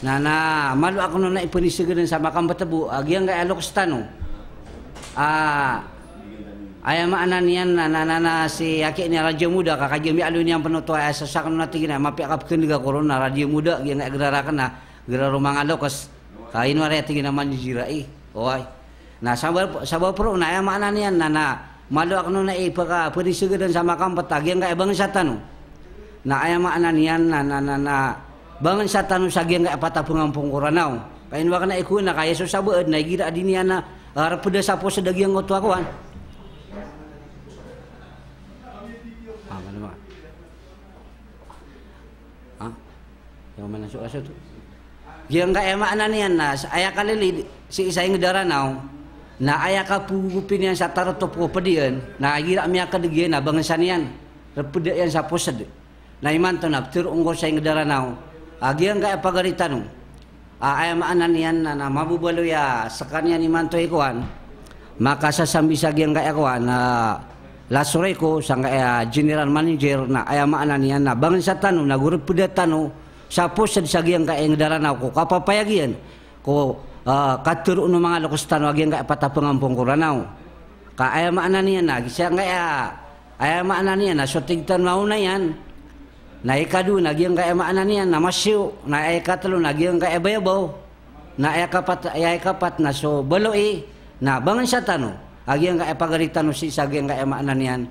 na na malu ako na ipanisigaran sa makang batabu agi ang alok stano ah ay maanan yan na na, na, si aki ni radyo muda kakajim mi alu yang penuh tuwa sa sakon na tigina mapi akap kendiga corona radyo muda yang agrarakan na gara rumang alokas kain wari tigina man jirai. Oy na sabar sabar pro na ay maanan yan na na malu ako na ipaka panisigaran sa makang batagi ang kaibang sa tano na ay maanan yan na na na, na Bangan sa tanong sa gyang apata pengampung koranau. Kain wa kana iku na kaya so sabeud na gira adinia na arep peda sapo sedagiang ngotu akuan. Mana mak? Ah, yang mana sok asa tu? Gyang ka emak na niyan na aya kalili si isa ing daranau. Na aya ka pugupin yang sa tarotop ko. Na gira mi ka degian na bangan sanian. Repeda yang sapo sed. Na iman to na tur unggo sa daranau. Agian kaya pagaritan uh, ay maanan yan na, na mabubalo ya sa kanya ni Manto Ikuan maka sa agian kaya kuan na uh, lasore ko sa kaya general manager na ay maanan yan na bangin sa tanong na gurip pwede tanong sa posa sa agian kaya ng daranaw ko kapapayagian ko uh, katuro no mga lokos tanong agian kaya patapangampong kuranaw ka ay maanan yan na siya kaya ay maanan yan na so tigtan mauna yan na ikadu na giyang kaya maananian na masyo na ikatlo na giyang kaya bayabaw na ikapat ay ikapat na so baloi na bangan sa tano agiyang kaya pagaritan si sa giyang kaya maananian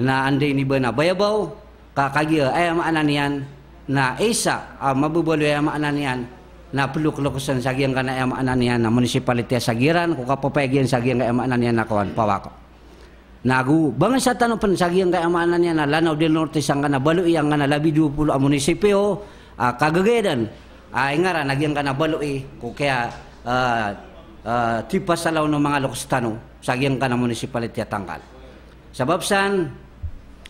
na anday ni ba na bayabaw kakagiya ay maananian na isa uh, mabubalo ay maananian na peluk-lukusan sa giyang kaya maananian na municipality sa giran kung kapapayagyan sa giyang kaya maananian na kawan. Pawako Nagu bangsa tanong pen sagiang kay amanan niya na Lanao del Norte sang kana balo iyang kana labi 20 a munisipyo uh, kagagadan uh, ingara nagyang kana balo i ko kaya uh, uh, tipa salaw no mga lokstano sagiang kana municipality tangkal. Sabab san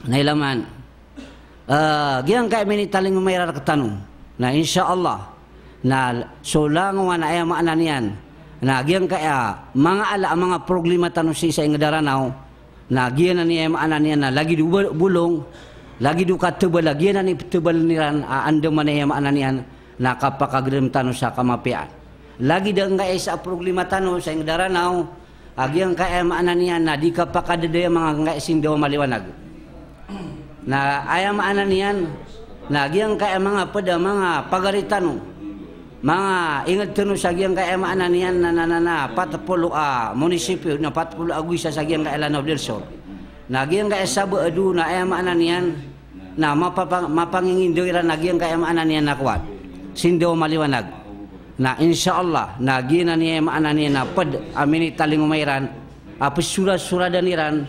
nailaman uh, giyang kay minitaling mayrar katanong na insyaallah na sulangon na ay maanan niyan. Na giyang kaya mga ala mga problema tanong si sa ingadaranaw na gian ni em anan na lagi du bulong lagi du katebal lagi na ni tebal niran anda mana em anan na kapakagrim tano sa kamapian. Lagi da nga isa problema tano sa ngdara naw agiang ka em anan na di kapakadede mga nga sindo maliwanag. Na ayam anan na agiang ka mga pada mga pagaritano mga ingat tunu sa giyang kay emaanan niyan na na na na patpulo a munisipyo na patpulo agui sa giyang kay Lano del Sur na kay sabo adu na emaanan niyan na mapapang mapangingindoy ra na giyang kay emaanan niyan nakuat sindo maliwanag na insyaallah na gina ni emaanan niyan na pad amini taling umayran apa surah-surah dan iran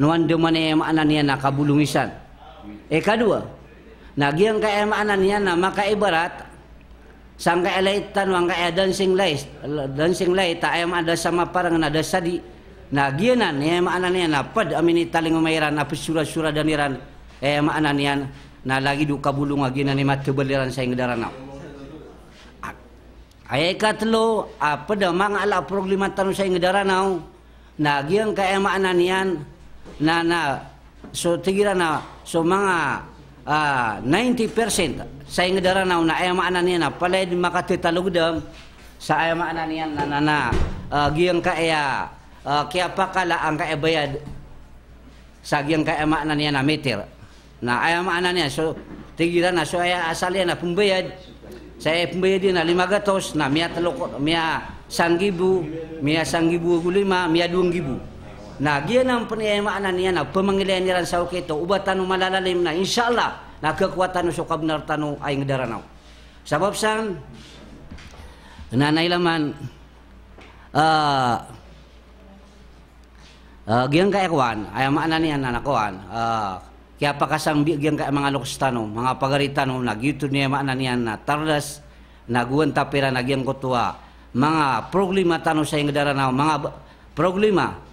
nuan de emaanan niyan na kabulungisan e kedua na giyang kay niyan na maka ibarat Sangka elaitan wang kaya dancing light, dancing light tak ayam ada sama parang ada sadi. Na gianan ya makna ni na pad amini taling umairan apa surah-surah dan iran eh makna ni na lagi duka bulung lagi ni mata beliran saya ngedaran nak. Ayat katlo apa dah mang ala problema saya ngedaran nau. Na giang kaya makna ni na na so tigira na so mga uh, 90% sa ngedara na una ay maana niya na palay di makatitalog dam sa ay maana niya na na na uh, giyang kaya uh, kaya pa kala ang kaya bayad. Sa giyang kaya maana niya na meter. Na ay maana niya so tigira na so ay asali na pumbayad sa ay pumbayad na lima gatos na miya talok miya sanggibu miya sanggibu gulima miya duang gibu na giyan ang panayamaana niya na pamangilian niya sa ukito ubatan malalalim na inshallah na kekuatan so kabnar tanu ay ngadaranaw. Sabab sang nanay laman uh, uh, giyang kaya kuan ay maana niya na nakuan uh, kaya pa kasang giyang kaya mga lokstano mga pagaritano nagyuto niya maana niya na tardas naguwan tapira nagyang kutuwa mga problema tano sa ngadaranaw mga problema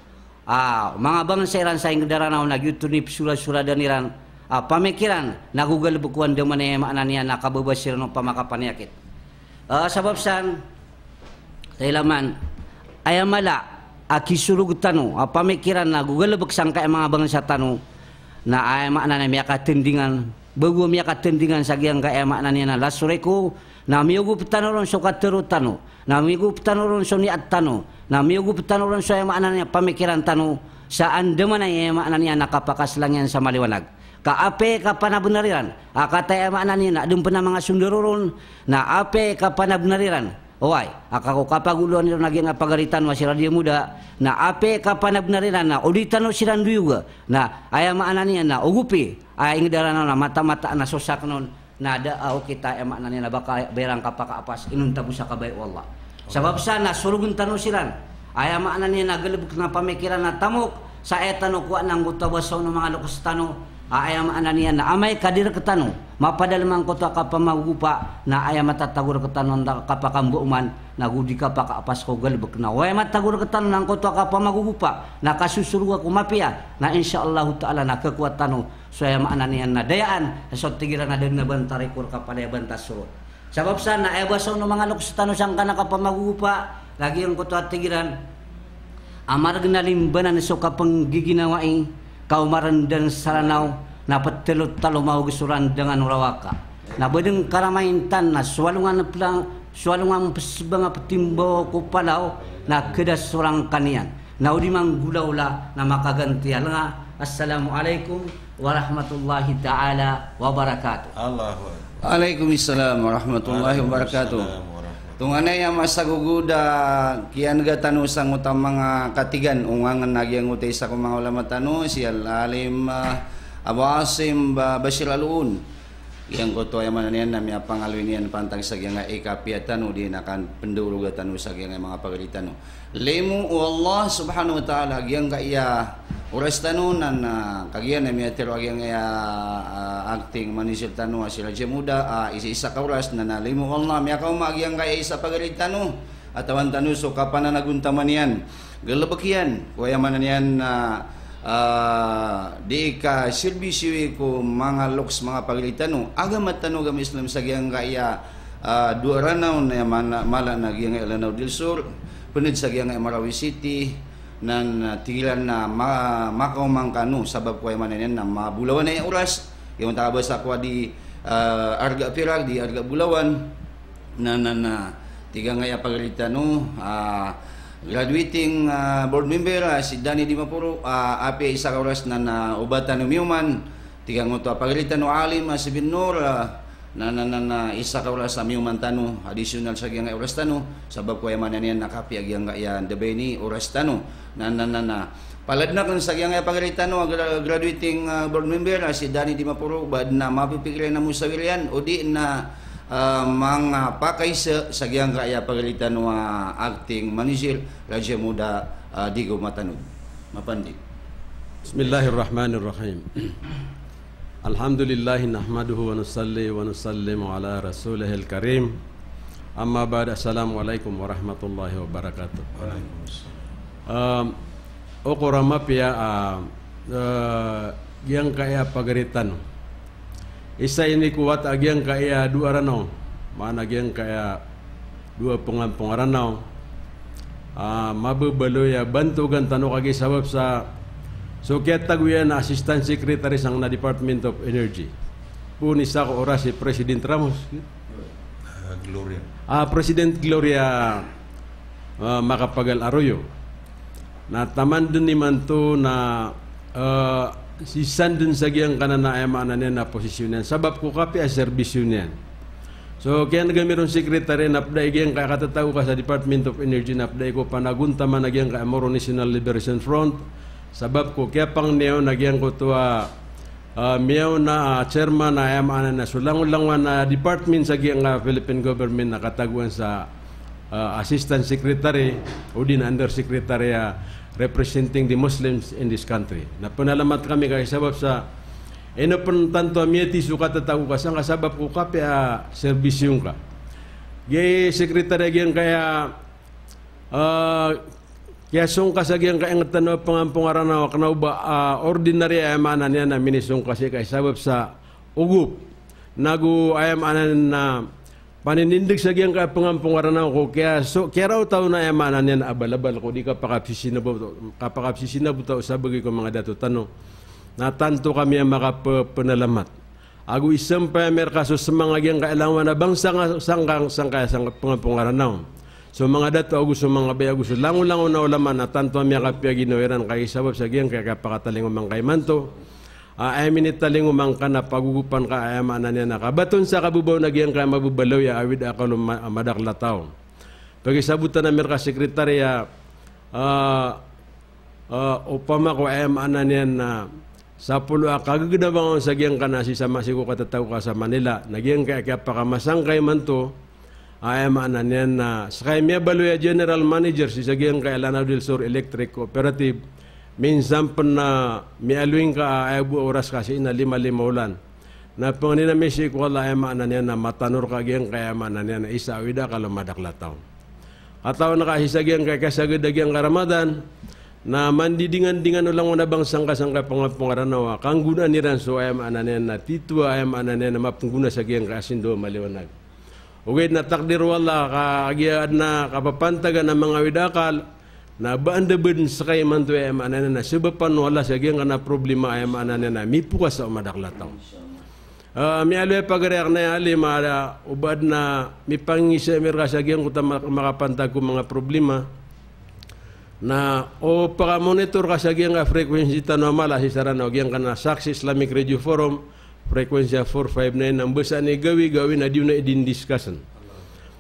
ah mga bangseran sa ngadaranaw nagyuto ni sura-sura daniran uh, pamikiran nagugal bukuan de mana makna niya nakababasir no pamakapanyakit uh, sabab san tailaman ayamala akisulug tanu uh, pamikiran nagugal buksang kay mga bangsa tanu na ay makna niya katendingan bagu miya katendingan sa giyang kay makna niya na lasureko na miyugo pitanuron so katero tanu. Na miyugo pitanuron so niat tanu. Na miyugo pitanuron so ay makna niya pamikiran tanu. Saan de mana ay makna niya nakapakas lang yan sa maliwanag ka ape ka panabunariran akatay mana ni nak dumpa mga sundururun na ape ka panabunariran Owai, akaku kapaguluan nila naging pagaritan masih radio muda. Na ape ka panabunariran na uditan siran juga. Na ayam mana ni na ugupi. Ay ingdaran na mata-mata na sosak non na ada au kita emak nani na baka berang kapaka apas inun tabusa kabay wallah. Sebab sana surugun tanu siran. Ayam mana ni na gelebuk na pamikiran na tamuk. Sa etano kuat nang buta basaw ng mga lukas tanu. Ayam ananian na amay kadir ketanu mapadal mang kota magupa na ayam matatagur ketanu nda kapa kambu uman na gudi ka ko gal bekna wa matagur ketanu nang kota kapa magupa na kasusuru aku mapia na insyaallah taala na kekuatan so ayam ananian na dayaan. So tigiran na den bantari kur kapa daya bantas surut. Sebab sana ay baso no mga lukus tanu sang kana kapa magupa lagi ang kota tigiran amar gnalimbanan so kapang giginawaing kaumaran dan saranaw na patelot talo mau gisuran dengan urawaka na bedeng karamaintan na swalungan pelang swalungan pesbanga petimbo ko palau na kedas surang kanian. Na udi manggulaula na makaganti nga assalamualaikum warahmatullahi taala wabarakatuh. Allahu Waalaikumsalam warahmatullahi wabarakatuh. Tungane yang masa guguda kian ga tanu sang utang mga katigan ungangan nagyang utay sa mga ulama tanu si Al-Alim uh, Abu Asim uh, Bashir Alun. Yang koto yang mana niyan na miya pangalwin niyan pantang sa nga ikapiatano di nakan pendurugatan sa nga mga pagalitano lemu Allah subhanahu wa ta'ala yang ka iya oras tano na na kagiyan na miya tiro yang iya uh, acting manisil tano sila jemuda uh, isa-isa ka oras na na lemu Allah. Miya ka umagyang ka isa pagalitano atawan tano so kapan na naguntaman yan. Galabakian kuya mana niyan na uh, uh, di ka serbisyo ko mga loks mga paglitano aga matano gam Islam sa giyang kaya uh, dua ranaw na mana, mala na giyang Lanao del Sur punid sa giyang Marawi City nan uh, tigilan na ma, makaw kanu sabab ko man yan na mabulawan na yung oras. Yung tabas ako di uh, arga pirag di arga bulawan na na na tiga nga paglitano uh, graduating uh, board member uh, si Danny Di Mapuro uh, api isa ka oras na na ubatan ng miuman. Tigang mo to pagalitan no alim uh, si Binur uh, na, na, na, na isa ka oras sa miuman tano additional sa giyang oras tano sabab ko yaman yan nakapi agyang yan debay ni oras tano na na na na Palad na kung sa giyang pagalitan no graduating uh, board member uh, si Danny Di Mapuro bad na mapipigilan na mo sa wilian o di na uh, mga pakaisa sa giyang kaya pagalitan wa acting manager Raja Muda uh, Digo Matanud. Mapandi. Bismillahirrahmanirrahim. Wa nusalli wa nusallimu ala rasulihil karim. Amma ba'da assalamualaikum warahmatullahi wabarakatuh. Waalaikumsalam. Um, Okorama pia uh, uh, yang kaya pagaritan isa ini kuat agiang kaya dua ranau mana agiang kaya dua pengampung ranau ah mabu belu ya bantu gan tanu kagi sabab sa so kaya taguyan assistant secretary sang na department of energy pun isa ko orasi president Ramos uh, Gloria ah president Gloria uh, makapagal Arroyo na taman din ni mantu na uh, si sandun sa giyang kanana ay maanan na posisyon yan. Sabab ko kapi ay servisyon yan. So, kaya nagamiron sekretary na apday giyang kaya katataw ka sa Department of Energy na apday ko panagunta man nagyang kaya Moro National Liberation Front. Sabab ko kaya pang niyaw nagyang ko to uh, miyaw na uh, chairman na ayam ana na sulang lang na department sa giyang uh, Philippine government na kataguan sa uh, assistant secretary o din under secretary uh, representing the Muslims in this country. Na panalamat kami kay sabab sa eno pun tanto amieti suka tataku ka sang sabab ko kape a serbisyong ka. Ge sekretary gen kaya uh, kaya sung kasagyan ka ang tanaw pangampong aranaw kanaw ba uh, ordinary ayamanan niya na minisong kasi kay sabab sa ugup nagu ayamanan na Paninindig sa giyang ka pangampungaranaw ko kaya so kaya raw tao na emanan yan abalabal ko di kapakapsisina tao sa bagay ko mga dato tanong na tanto kami ang makapanalamat. Ago isang pa merkaso sa mga giyang kailangan na bang sang sangkang sangkaya sang pangampungaranaw. So mga dato sa mga bay ago sa lango-lango na ulaman na tanto kami kapya ginawiran kay sabab sa giyang kaya kapakataling umang kay manto uh, ay minitaling umang ka na pagugupan ka ay maanan niya na kabaton sa kabubaw na giyang kaya mabubalaw ya awid akalo madaklataw. Pagisabutan na merka sekretarya uh, uh, upama ko ay maanan niya na sa pulo a kagagdabang sa giyang ka na si sama ko katataw ka sa Manila. Nagyang kaya kaya pakamasangkay man to ay maanan niya na. Sa kaya miya baloya general manager si sa giyang kaya Lanao del Sur Electric Cooperative. Minsan pa na mialuin ka ay bu oras kasi na lima lima ulan. Na pangani na mesi ko wala ay maanan niya na matanor ka gyan kaya maanan niya na isa wida ka lumadaklataw ataw na kasi sa gyan kaya kasagad gyan karamadan na mandidingan-dingan ulang mo na bang sangka-sangka pangapungaranawa kang guna ni Ranso ay maanan niya na titwa ay maanan niya na mapungguna sa gyan kasindo maliwanag Ugay na takdir wala ka agyan na kapapantagan ng mga widakal na banda ben sakay man to ay manana na. Sebepan wala sa gyang kana problema ay manana na. Mi pukas sa madaklataw uh, mi alwe pagareak na ali mara ubad na mi pangisa mi ra sa gyang kuta makapantag ko mga problema na o para monitor ka sa gyang frequency tanong mala si sarana gyang kana Saksi Islamic Radio Forum frekuensi 459 ang besa ni gawi gawi na diuna idin discussion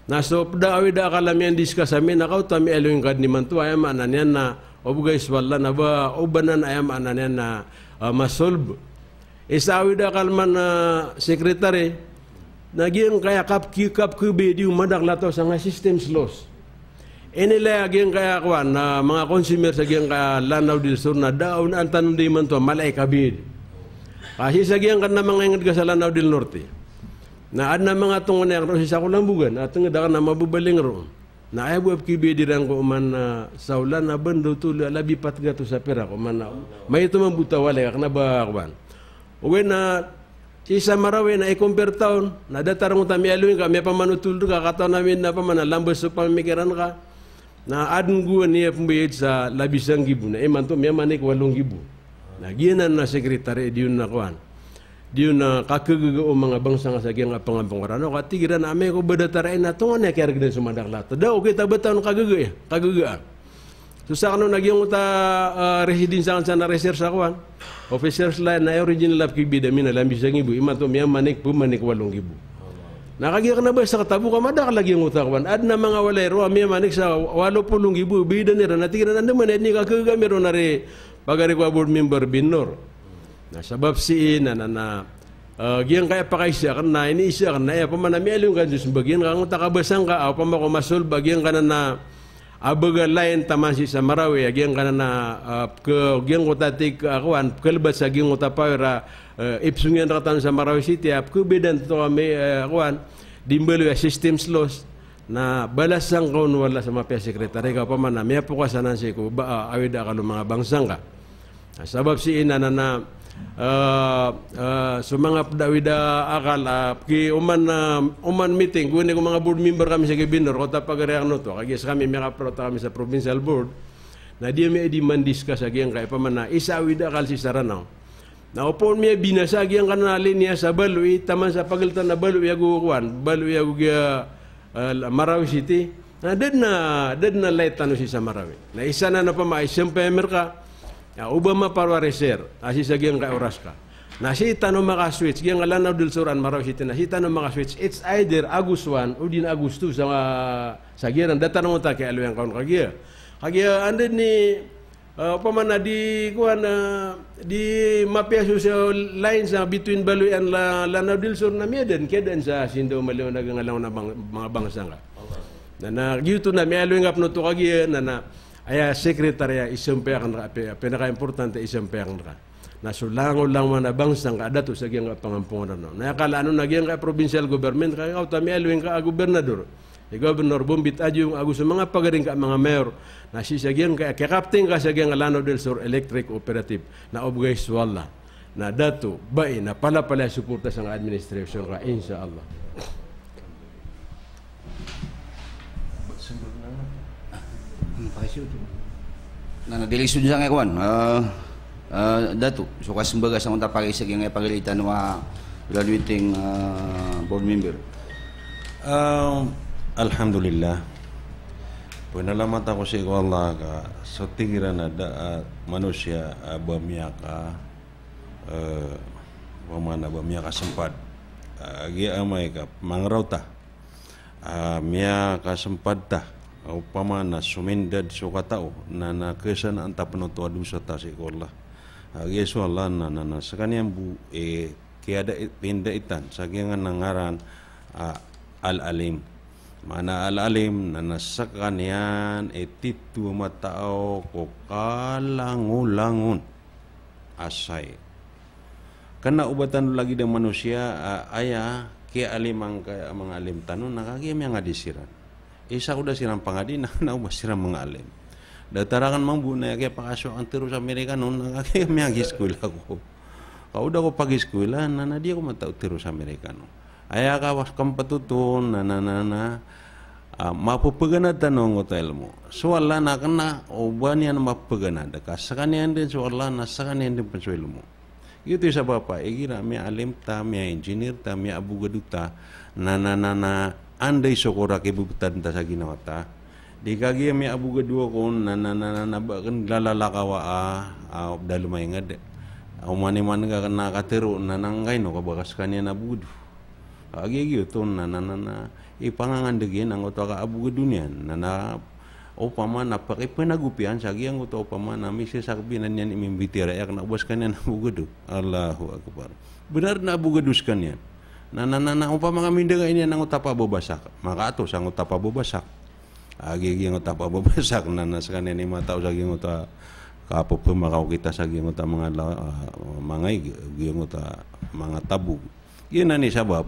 Na so pada awi da kala mi discuss ami na kau tami elu ingkad ni mantu ayam ananian na obu guys wala na ba obanan ayam ananian na uh, masolb Isawi da kalman na sekretary Nagyang kaya kap ki kap be di umadak lato sa nga system slows. Ini lah agyang kaya kwan na mga consumer sa agyang kaya lanaw di sur na daon ang tanong di man to malay kabid. Kasi sa agyang kan na mga ingad ka sa lanaw del norte. Na ad na mga tungo na ro sa kulang bugan at nga dakan na mabubaling ro. Na ay buab kibi di rang ko man na saulan na bando tu labi pat gato sa pera ko man na may ito man buta wala ka na ba kwan. Uwe na Si sa marawi na i-compare taon, na datarang utami aluin ka, may pamanutul ka, kataon namin na pamana, lambas sa pamikiran ka, na adun guwan niya pumbayad sa labisang gibu, na iman to, may manik walong gibu. Na giyanan na sekretary, di na kuhan. Di na kakagaga o mga bangsa nga sa giyang pangabang warano, katigiran na may ko badataray na tungan niya kaya rin sumadak lahat. Daw, kita ba taon kagaga eh, kagaga. So sa kano nagyong ta uh, residensya sa na research sa kuan. Officers la na original lab kibida mina lambi sa ngibu ima to miya manik pu manik walong gibu. Nakagi ka na ba sa katabu ka madak lagi yung utakwan. Ad na mga walay ro miya manik sa walo pulong gibu bida nira na tigran anda man ni ka kaga meron na re pagari ko board member binor. Na sabab si na na na uh, giyang kaya pa kaisa kan na ini isa kan na ya pamanami alung kan jus bagian kang utakabasang ka apa mako masul bagian kana na abaga lain tamasi sa marawi agyang kana na ke gyang kota tik akwan kelbat sa gyang kota pawira uh, ipsungen ratan sa marawi city ap ke bedan to kami uh, akwan dimbelu ya system slows na balas sang kaun wala sa mapya sekretary ka pa man na may pukasanan si ko ba awida ka mga bangsang ka sabab si ina na na uh, uh, so mga dawida akal uh, ki uman uh, uman meeting kuwi ko mga board member kami sa gibinor kota pagareang no to kagi sa kami mga prota kami sa provincial board. Na di may di man discuss agi ang kay pamana isa wida akal si saranaw na upon mi binasa agi ang kanali niya sa balui taman sa pagaltan na balui agu kwan balui agu uh, Marawi City. Na dead na dead na light si sa Marawi. Na isa na na pa mai sempe merka Ya, uba ma parwareser, asi sagyang ka oras ka. Nasita no maka switch, gyang alanaw dul suran maraw sita nasita no maka switch. It's either August 1 o din August 2 sa sa gyang datan mo ta kay alo yang kaon kagya. Kagya ande ni uh, pamana di kuan uh, di mapya social lines sa between Baloy and la, Lanao del Sur na mieden kedan sa sindo maliw nagangalaw na bang, mga bangsa nga. Na na gyuto na mi alo ngap no to kagya na na Aya sekretarya isampeakan ra pinaka importante isampeakan ra. Nasulango lang man bangsang kada to sa gyang pangampungan no. Na kala ano nagyang ka provincial government ka kaw tami alwing ka gobernador. E gobernador bumbit ajo yung agus mga pagaring ka mga mayor na si sagyan ka kakapting ka sa gyang Lano del Sur Electric Operative na obgay swalla na dato bai na pala pala suporta sa administration ka inshallah. Pakisyo tu. Na nadilisun sa ngakwan. Uh, uh, datu. So kasimbaga sa unta pagi sa ngay pagalitan wa graduating uh, board member. Uh, Alhamdulillah. Penalamat ako sa Allah ka sa tingiran na da uh, manusia uh, bamiya ka uh, pamana bamiya ka sempat uh, agi amay ka mangraw ta uh, miya ka sempat ta upama na sumindad so katao na nakesan ang tapanoto adu sa tasi ko Allah. Agi so Allah na na na sa bu e kiada pinda itan sa nangaran uh, al-alim. Mana al-alim na nasa kaniyan e titu matao ko kalangulangun asay. Kana ubatan lagi ng manusia uh, aya kaya alim ang mga alim tanong nakagiyam yang adisiran isa ko da silang pangadina na ubas *laughs* silang mga alim datarangan mang buna kaya pakasyo ang tiro sa Amerika noon nakakaya may agi school ako kau da ko pag school na na di ako matao tiro sa Amerika no aya ka was kam patutun na na na na. Uh, mapupagana tanong hotel mo so Allah na kana uban yan mapupagana da ka din so Allah na sa kaniyan din pansuelo mo itu sa bapa igira mi alim ta mi engineer ta mi abu gaduta na na na na andai sokora ke bukutan ta sa ginawa ta di kagi mi abu kedua kon na na na na na ba kan lalala kawa a a dalu mai ngad au mani man ga na katero na nangai no ka bakas kanya na budu agi gi to na na na na. I pangangan de gen ang ka abu dunia na na upama na pakai penagupian sagi yang uta upama na misi sakbinan yan imimbitira yak nak buaskan yan abu gedu Allahu akbar. Benar na abu geduskan na na na na upama kami dengar ini nang utapa bobasak maka atuh sang utapa bobasak agi gi utapa bobasak *laughs* na na ini mata sagi uta kapo pemakau kita sagi uta mangala uh, mangai gi uta mangatabu Iyan na ni sabab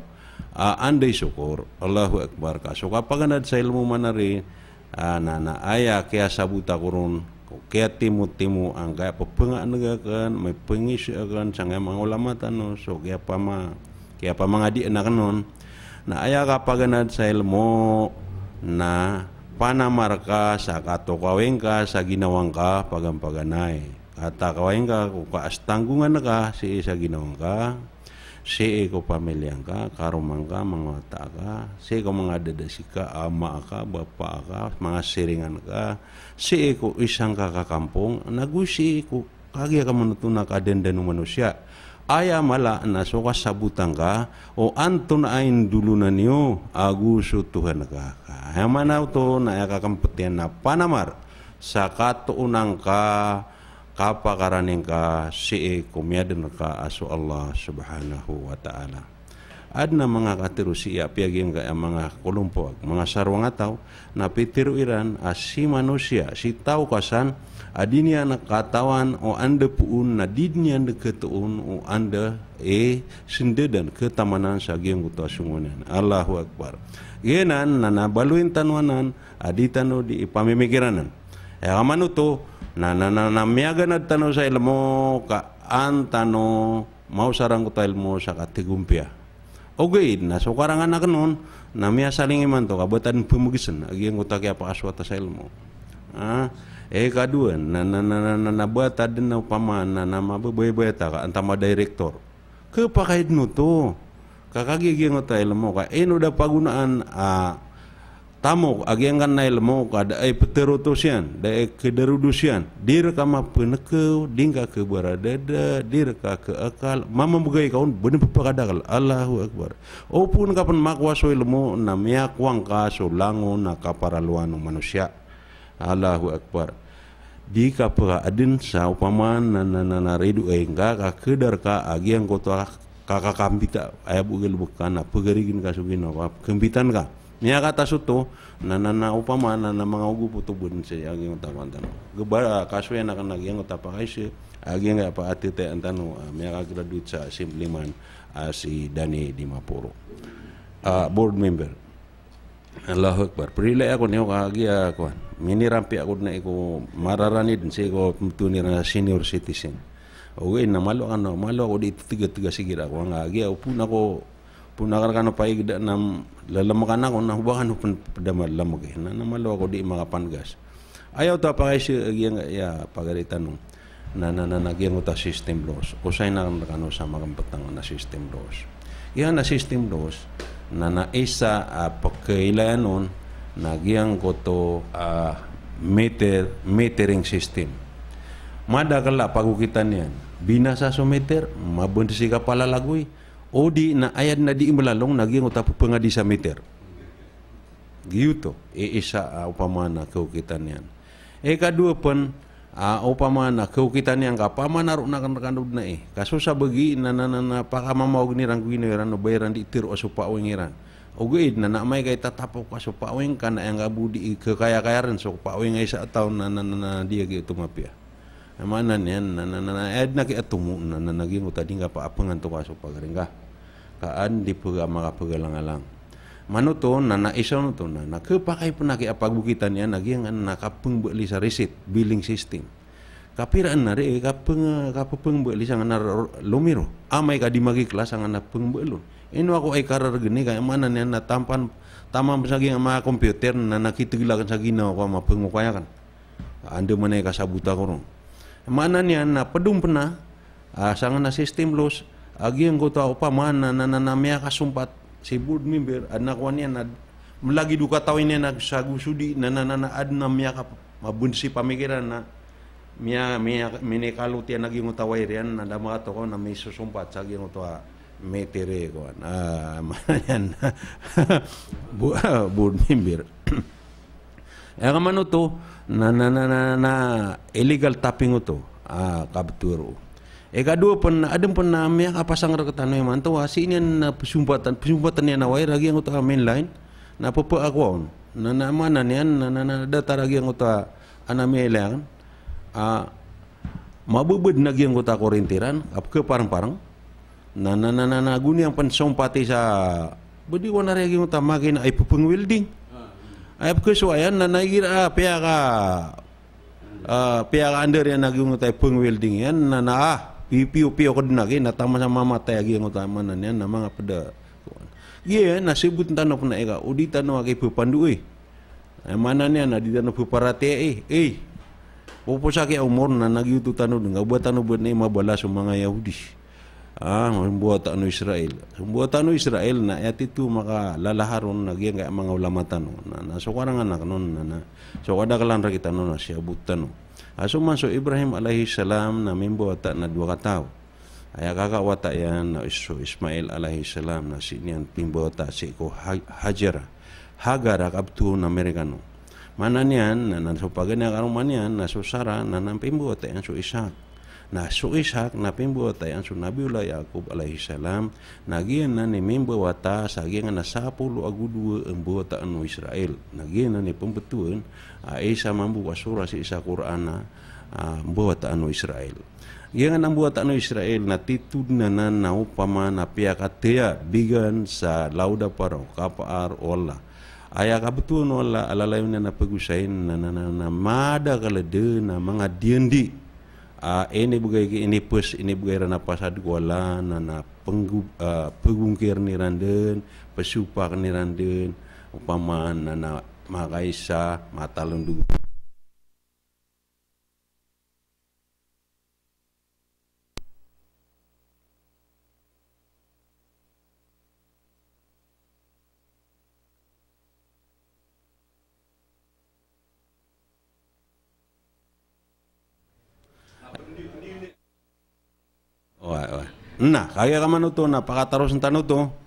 uh, andai syukur Allahu akbar ka so kapag sa ilmu manari uh, na na aya kaya sabuta kurun kaya timu timu ang kaya pepenga negakan may pengis akan sangai mga ulama tano so kaya pa ma kaya pa mga di na kanon na aya kapag sa ilmu na panamar ka sa kato kaweng ka sa ginawang ka pagampaganay kata kaweng ka kung kaastanggungan ka si isa ginawang ka si ko pamilya ka, karumang ka, mga ka, si ko mga dadasi ka, ama ka, bapa ka, mga siringan ka, si ko isang kakakampong, nagusi ko, kagya ka manutuna ka din manusia. Aya mala na so sabutan ka, o anton ain dulu na niyo, aguso Tuhan ka. Kaya mana to na yakakamputian na panamar, sa katuunang ka, kapakaraning ka si kumyadan ka aso Allah subhanahu wa ta'ala. Adna mga katiru si piaging ka mga kulumpuag, mga sarwang ataw, na pitiru iran si manusia, si tau kasan, adinya na katawan o anda puun na didnya na ketuun o anda e sindedan ketamanan sa giyang guto sungunan. Allahu Akbar. Genan na nabaluin tanwanan, aditano di ipamimigiranan. E amano to, na na na na na tano sa ilmo ka an tano mau sarang ko ilmo sa katigumpia okay na so karangan na kanon na miya saling iman to kabatan pumugisan agi ang utak apa aswata sa ilmo ah eh kadua na na na na na na bata din na upama na na mababoy bata ka antama director ke pakait no to kakagi ang utak ilmo ka eh no da pagunaan ah tamu agian kan nail mo kada ai peterutusian da ai kederudusian dir kama peneke dingka ke berada da dir ka ke akal. Mama bugai kaun benih pepadakal Allahu akbar. Opun kapan makwa so ilmu na miak wang ka so lango na kaparaluan manusia. Allahu akbar. Di kapra adin sa upaman na na na, na redu ai ka ka kedar ka agian kota kakak kambita ayah bugel bukan apa gerigin kasugin apa kembitan ka Nia kata suto na na na upama na na mga ugu puto bun si agi ng taman tano. Gubara kaso yan akan nagi ang utapa kay si agi nga pa ati te antano uh, may graduate sa Assemblyman uh, si Dani Di Mapuro. Uh, board member. Allahu Akbar. Perilai ako niyo kagi ako. Mini rampi ako na iko mararanid si ko tunir na senior citizen. Okay, na malo ano, malo ako di tiga-tiga sigir ako. Ang agi ako ako punakar kano pa igda nam lalamakan ako na hubakan pun padamal lamag eh na namalo ako di mga pangas ayaw ta pa kasi yang ya pagalitan nung na na na nagyang uta system loss usay na kano sa magampatang na system loss yan na system loss na na isa uh, pagkailan nun nagyang ko to uh, meter metering system madakala pagukitan yan binasa so meter mabunti ka pala lagoy o di na ayad na di imalalong naging utap pengadi sa meter. Gitu e isa uh, upamana kaukitan yan. E kadua pun uh, upamana kaukitan yan ka pamana ro na kan na eh. Kaso sa bagi na na na, na pakamamawag ni rang giniran no bayaran di tiro asupa wingiran. Oguid na na may kay tatapo ka so pawing kana ang abudi kekaya-kaya rin so pawing ay sa taon na na, na, na dia gitu mapia. Mana niyan na na na na ed na ki atumo na na naging utading ka pa apangan to kaso pagaringga kaan di pura maka pagalang-alang. Mano to na naisa no to na nakapakai pun naki apagukitan niya beli sa receipt billing system. Kapiraan na rin, kapeng, kapeng beli sa nga lumiro. Amay ka di magi kelas ang anak peng belon. Ino ako ay karar gini kaya mana niya na tampan tamang sa mga komputer na nakitigilakan sa ginawa ko mapeng mo kaya kan. Ando man ay kasabuta ko ron. Mana niya na pedum uh, sa nga na system loss agi ang kota upa mana na na namya kasumpat si board member anak wanya na melagi duka tahu ini nak sagu sudi na na na ad na miya ka mabunsi pamikiran na miya miya mini kalu tiyan nagi ngutaway riyan na dama to ko na may susumpat sa gi ngutawa metere ko na ah, yan board member Ya kamano to na na na na, na illegal tapping to. Ah kabturo. E kadua pun ada pun na mia kapasang ra katano man to asi ini na pesumpatan pesumpatan yang nawai lagi yang utama mainline na popo aku na na mana ni na na na data lagi yang utama anami elang ah mabubud na yang utama korintiran ap ke parang-parang. Na na na na, na guni yang pensompati sa budi wana lagi yang utama makin ay pupeng welding. Ay kesuayan na nagira pia ka uh, pia ka under yang nagi utama peng welding yan na na pipi pipi ko din lagi na tama sa mama tayo lagi yang utama na yan na mga pada Ye na sebut tanah pun eka udi tanah ake pepandu eh. Mana ni na di tanah peparate eh eh. Popo sakit umur na nagi itu tanah dengan buat tanah buat ma balas mga Yahudi. Ah, membuat tanah Israel. Membuat tanah Israel na ayat itu maka lalaharon lagi enggak mga ulama tanah. Na na sekarang anak non na na. So ada kalan kita non na siya tanah. Aso masuk Ibrahim alaihi salam na membuat tak na dua kata. Ayah kakak watak yang nak isu Ismail alaihi salam na sinian pimbo tak si ko Hajar. Hagar akabtu na Amerikano. Mana nian na na so paganya karong manian na so Sara na na pimbo tak yang so Ishak. Na so Ishak na pimbo tak yang so Nabiullah Yakub alaihi salam na gian na ni mimbo wata sa gian na sapuluh agu dua embo tak anu Israel. Na gian na ni pembetuan Isa mambu wasura si Isa Quran na embo tak anu Israel. Yang ang buat ano Israel na titud na na naupama na piyakatea bigan sa lauda paro kapaar ola. Aya ka betul ola alalay na napagusain na na na, na mada kalade na mga diendi. Uh, ini bugai ini pus ini bugai rana pasad kuala na na penggu, uh, pegungkir ni randen pesupak ni randen upama na na makaisa matalundu Nah, kaya ka man ito, napakataros ng tanong to.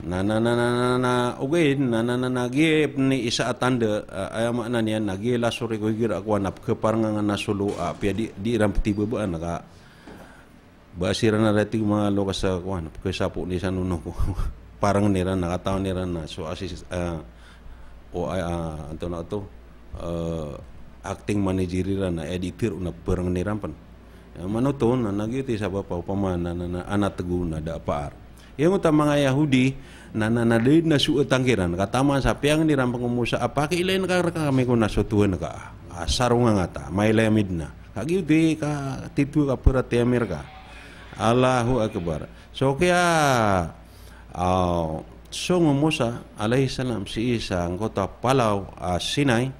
Na na na na na na okay na na na na gi ni isa atanda ay ma na niya nagi la sore ko gira ako nap ke parang nga nasulu a pia di di ram peti bebo an ka basira na reti mga lokas sa kwan ke sapu ni san uno ko *laughs* parang nira na kataw nira na so asis uh, o uh, anto na to uh, acting manager na editor na parang nirampan yang mana tu na nagiti sa bapa upamana na, na anak teguh na da paar yang utama Yahudi na na na na suot tangkiran. Katama sa piang ni rampang umusa apa ke ilain ka kami ko nasutuan ka asarong nga ta may lamid na kagi di ka titu ka perati Amerika Allahu akbar. So kaya uh, so Musa alaihi salam si Isa kota Palau uh, Sinai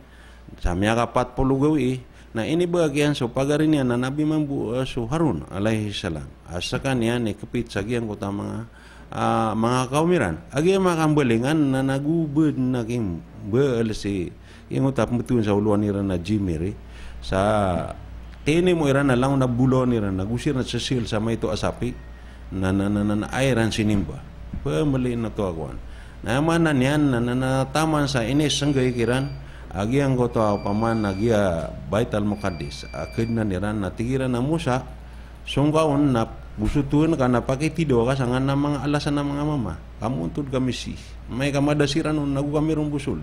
sa miyaga 40 gawi. Nah ini bagian so pagarin na Nabi mambu uh, so Harun alaihi salam. Asakan ya ni kepit sagi kota mga uh, mga kaumiran. Agi makam belingan na nagubed na kim belsi yang utap betul sa uluan ira na jimiri sa tini mo ira na lang na bulon ira na gusir na sesil sama itu asapi na na na, na, na airan sinimba. Pemeli na to agwan. Na mana niyan na, na, na taman sa ini senggay kiran agi ang goto paman nagia baital muqaddis akhirnya niran na tigira na Musa sungkaun na busutun kana pakai tido ka sangan na mga alasan na mga mama. Kamu untuk kami sih. May kamadasiran un nagu kami rumbusul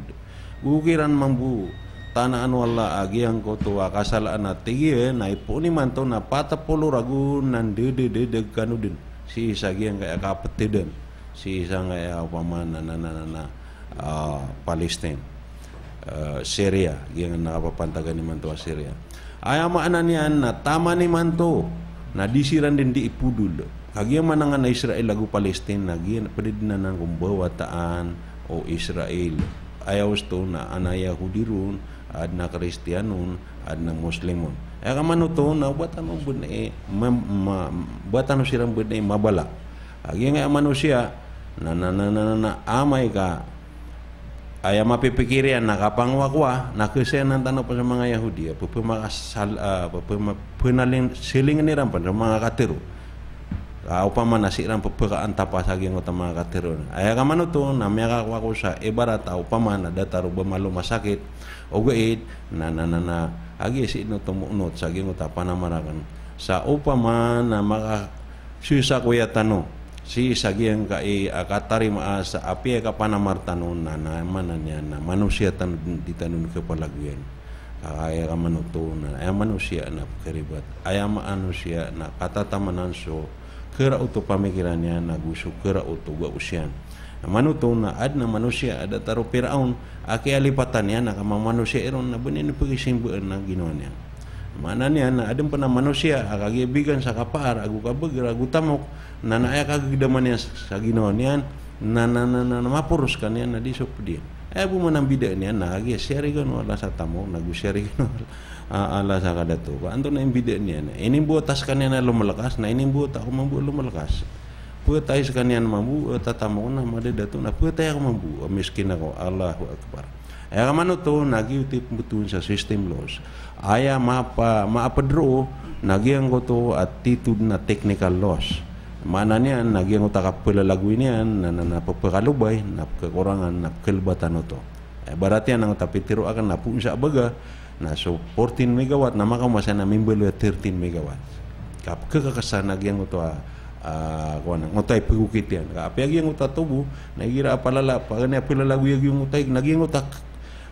gukiran mambu tanah anu Allah agi ang goto akasalaan na tigira na ipuni manto na patapolo ragu nan dede dede kanudin si sagi ang kaya kapetiden si isang kaya paman na na na na uh, Palestine uh, Syria. Yang nakapapantagan ni manto Syria. Ay ama niyan na tama ni manto na disiran din di ipudul. Kagi manangan na Israel lagu Palestina lagi pedidinan ng kumbawataan o Israel. Ayaw sto na ana Yahudirun ad na Kristiyanon ad na Muslimon ay kamano to na buat ano bunay buat ano sirang bunay mabala. Kagi nga manusia na na na na, na amay ka Ayah mapipikiran nak kapang wakwa nak kesenan tanah pada mga Yahudi. Apa mga sal apa penalin siling ni rampan mga katiru ka upama nasiran peperaan tapas lagi yang utama katerun aya ka manu tu na mera wa ko sa ibarat au upama na dataru bemalu masakit ogeid na na na na agi si no tomu no sagi nguta panamarakan sa upama na maka susa ko ya tanu si sagi yang ka i akatari ma sa api ka panamartanu na na mana niya na manusia tan di tanun ke palaguyan aya ka manuto na aya manusia na keribat aya manusia na kata tamanan so kera uto pamikirannya na gusto kera uto gua usian na manuto na ad na manusia ada taro Firaun aki alipatan niya na kama manusia iron na bunin ni pagisimbu na ginawa niya mana niya na adem pernah manusia akagi bigan sa kapar agu kabeg agu tamok na na aya kagagdaman niya sa ginawa niya na na na na, na mapurus kan niya na disop dia eh bu manang bida niya na agi share gan wala sa tamok nagu share gan ala sa kada tu. Ba anto na imbide niya na ini buat tas kanya na lumalakas na ini buat ako mambu lumalakas buat tayo sa kanya na mambu tatamo na madeda tu na buat tayo ako mambu miskin ako Allahu Akbar ay kamano to nagi utip butun sa system laws. Aya mapa maapadro nagi ang ko to attitude na technical laws. Mana niya nagi ang utak pelalagu niyan na na napapakalubay na kekurangan na kelbatan to. Eh, berarti ang tapitiro akan napun sa baga na so 14 megawatt na makamasa na mimbelo 13 megawatt. Kap kekakasan nagyang uto a uh, kuan ngutay pagukit yan. Kap yagi ang uta tubo na igira palala pa ni apilala yagi yung utay nagyang utak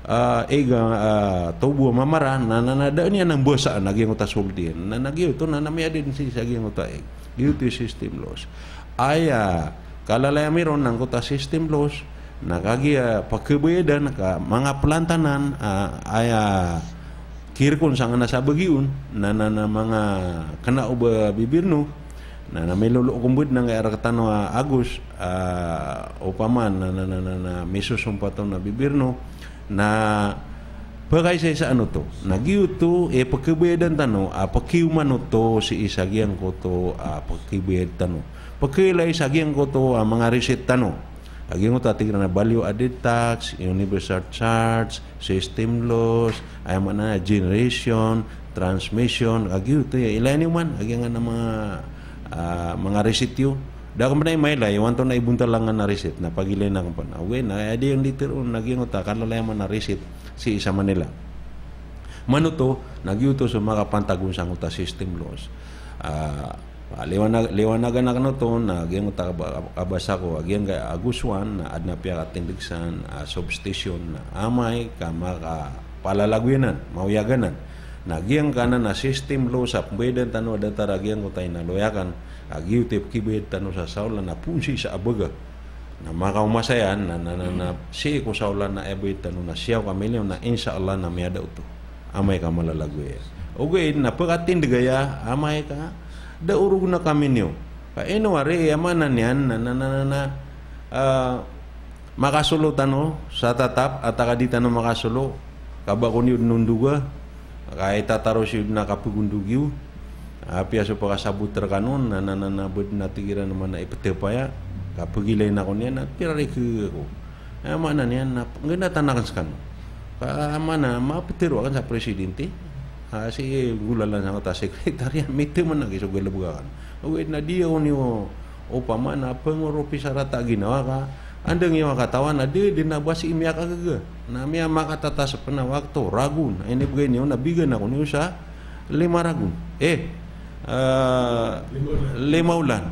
uh, ega uh, tubo mamara na nanada niya nang bosa nagyang uta sulti na nagyo to na namaya din si sagyang uta eg duty system loss aya kalalaya miron nang kuta system loss nakagia pakebedan ka mga pelantanan uh, aya kirkon sang na sa bagiun na na, na mga kena uba bibirno na na may lulu kumbud nang era katano Agus uh, upaman na na na, na, na miso sumpato na bibirno na Pagay sa isa ano to, nagiyo to, e pagkibayadan tano, a pakiuman to si isagiang ko to, a pagkibayad tano. Pagkilay isagiang ko to, a mga reset tano, Agi mo tatig na value added tax, universal charge, system loss, ay mana generation, transmission, ya ilay ni man, agi nga na mga uh, mga receipt yun. Da ko man may lay, wanto na ibunta lang na receipt na pagilay na kumpan. Awe na adi yung liter un nagi nga ta kalala man na receipt si isa Manila. Manuto, nagyuto sa mga pantagun sa system loss. Uh, Uh, liwanag liwanagan na kano to na gyang kabasa ko gyang aguswan na adna piya katindigsan uh, substation na amay ka maka palalagwinan mauyaganan na gyang kana na system lo sa pweden tano data gyang ko tay na loyakan agiw tip kibid tano sa saulan na punsi sa abaga. Na makaumasayan na na, na, na si ko saulan na eboy tano na siyaw kamilyo na inshallah na miyada uto amay ka malalagwe okay na pagatin digaya amay ka da urug na kami niyo. Ka eno are yamanan yan na na na na, na uh, makasulutan no sa tatap at akadita no makasulo kaba ko niyo nunduga kahit tataro siya na kapugundugyo api aso pa kasabot kanon na na na na bud na tigira na ipetepaya kapugilay na ko niya na pirari ko ay mana niya na ganda tanakan sa kano ka mana mapetero kan sa presidente ha si gulalan sa *laughs* kata sekretary mite man nagi so gala bukan uwi na dia ni o o pamana pengurupi sarata ginawa ka andeng yang katawan ada di nabasi imya ka gaga na miya makatata sa waktu ragun ini begini na bigan ako ni usa lima ragun eh uh, lima ulan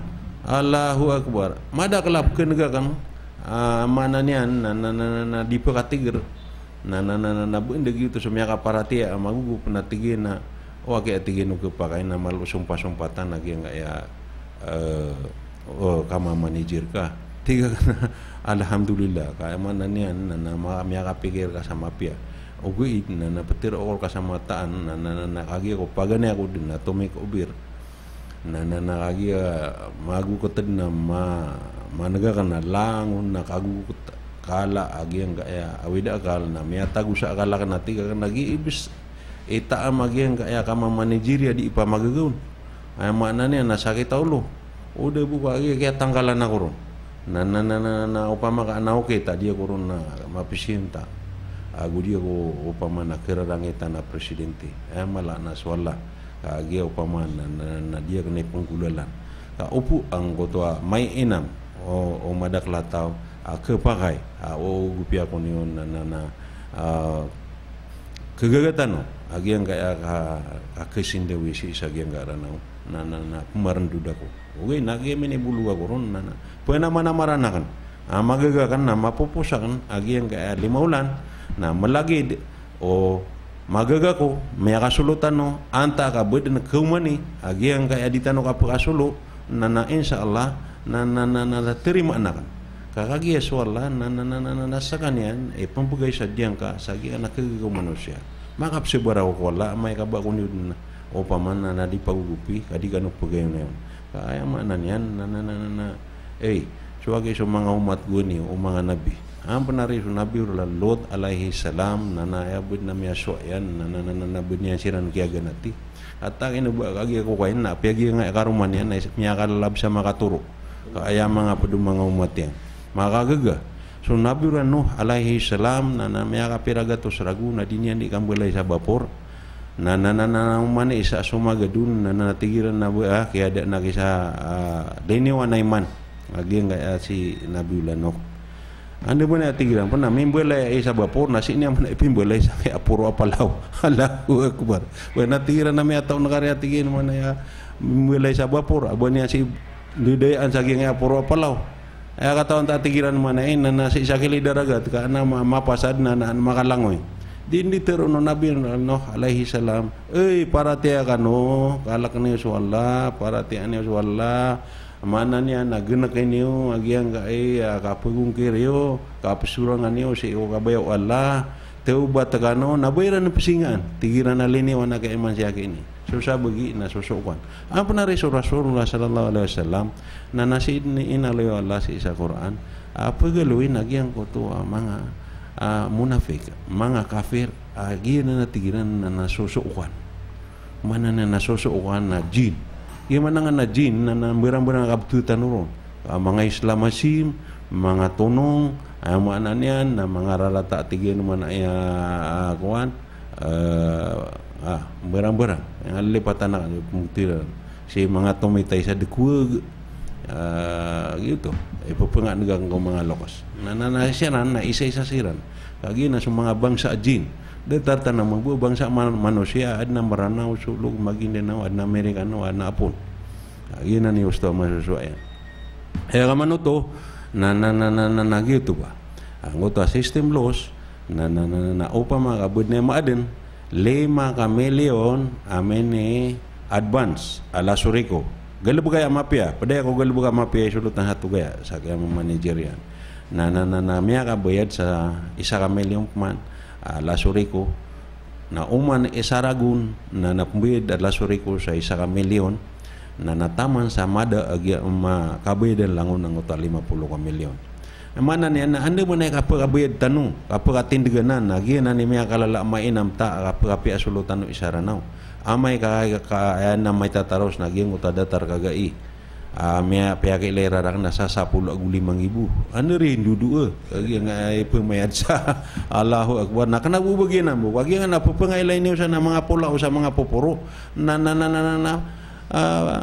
Allahu Akbar. Mada kelap ke negara kan uh, mana nian na na na, na, na di pekatiger na na na na na benda gitu. Semia kaparati ya amagu pernah tinggi na oh kayak tinggi nu kepakai nama lu sumpah sumpatan lagi enggak ya uh, oh kama manajer kah tiga *laughs* alhamdulillah. Kayak mana ni na na ma mia kapikir ka sama pia ogu it na na petir okol ka sama taan na na na kagi ko pagani aku din na tomik ubir na na na kagi magu ko na ma managa kana langun na kagu kala agi ang kaya awida akal na may tagu sa akala ka nati ka nagi ibis ita ang magi ang kaya kama manajeriya di ipa magagawn ay mana niya nasakit ulo udah buka agi kaya tanggalan ako ron na na na na na upama ka anaw kita dia ko ron na mapisinta agu dia ko upama na kirarangita na presidente ay mala na swala agi upama na, na, na dia kena penggulalan ka upu ang kotoa mai inam o o madak latau a ke pakai a o gupia ko ni on na na a kegagatan no agi ang kaya ka ka kesinde wisi sa gi ang garanau na na na kumaran duda ko. Oke nagi meni bulu ako ron na na. Pwede naman na maranakan a magaga kan na mapupusakan agi ang kaya lima ulan na malagi o magaga ko may kasulutan no anta ka bud kumani agi ang kaya ditano ka pakasulo na na insya-Allah na na na na, terima anak kakagi aswala na na na na na na sa kanyan e pampugay sa diyan ka sa gi anak kagaw manusia makap si ko wala may ka ba kun na o paman na na di pagugupi kadi kanu pugay na yun kaya manan yan na na na na eh suwagi sa mga umat guni o mga nabi ang panari sa nabi ula Lot alaihi salam na naayabod na miya yan na na na na nabod niya siran kaya ganati at ang inuba kagi ako kain na piyagi nga karuman yan na niya kalalab sa makaturo kaya mga padu mga umat yan makagaga so nabi ula Nuh alaihi salam na na miya kapiraga to saragu na di niya di kambulay sa bapor na na na na umane isa sumaga dun na na tigiran na ah kaya ada na kisa uh, dini wanaiman lagi nga uh, si Nabi Nuh anda mana tigiran pernah mimbelai isa bapor nasi ni mana pimbelai sampai apuro apalau Allahu *laughs* akbar. Wana tigiran nami atau negara tigin mana ya? Mimbelai sa bapor abani si lidayaan sagi nga apuro apalau Ya kata orang tak tigiran mana. Ini nasi sakili daragat karena mapasad na na makalangoy Dindi teruno Nabi Nuh alaihi salam. Eh para tia kanu kalak ni Allah, para tia ni Allah. Mana ni anak gena kini yo, agian ka eh ka pegung kiriyo, ka pesurangan yo si o ka bayo Allah. Teu batakano nabairan pesingan, tigiran alini wana ka iman siya kini. Susah bagi na susukan. Apa na Rasulullah sallallahu alaihi wasallam na nasid ni inalayo Allah si isa Quran. Apa galuin agian ko to mga uh, munafik mga kafir gina na tigiran na nasusuukan mana na nasusuukan na jin gimana nga na jin na berang-berang kabtutan nuron uh, mga islamasim mga tunong ay mga ananian na mga ralata tigin man ay uh, kuan uh, ah berang-berang yang lipatan na pemutiran si mga tumitay sa dekuwag uh, gitu. Eh pepengat negang kau mga lokos na na na siaran na isa isa siran kagi na sa mga bangsa jin detar tanah mambu bangsa man, manusia ad na maranau suluk magin din ad na amerikano ad na apun kagi na ni usto masusuaya eh kamano to na na na na na na gitu ba? Ang uto system laws na na na na, na upa mga kabud na maaden lima ka milyon amene advance ala suriko Galabu gaya mapia, pada aku galabu gaya mapia sulut tan hatu gaya sa kaya manajerian. Na na na na miya ka bayad sa isa ka milyon man uh, lasuriko na uman isaragun na napumbayad at lasuriko sa isa ka milyon na nataman sa mada agi ma kabayad langon ng uta 50 ka milyon. Mana ni ana anda mana kapa kabayad tanu kapa katindiganan agi na ni miya kalala mainam ta kapa kapi asulutan isaranau amai ka ka na may tataros na gyung utadatar kagai uh, mia piyaki lera rak nasa sapul agu limang ibu ano rin dudu kagi nga ay pumayad sa *laughs* Allahu Akbar. Na kana bubagi na mo wagi nga napupangay lain niyo sa na mga pula o sa mga poporo na na na na na, na uh,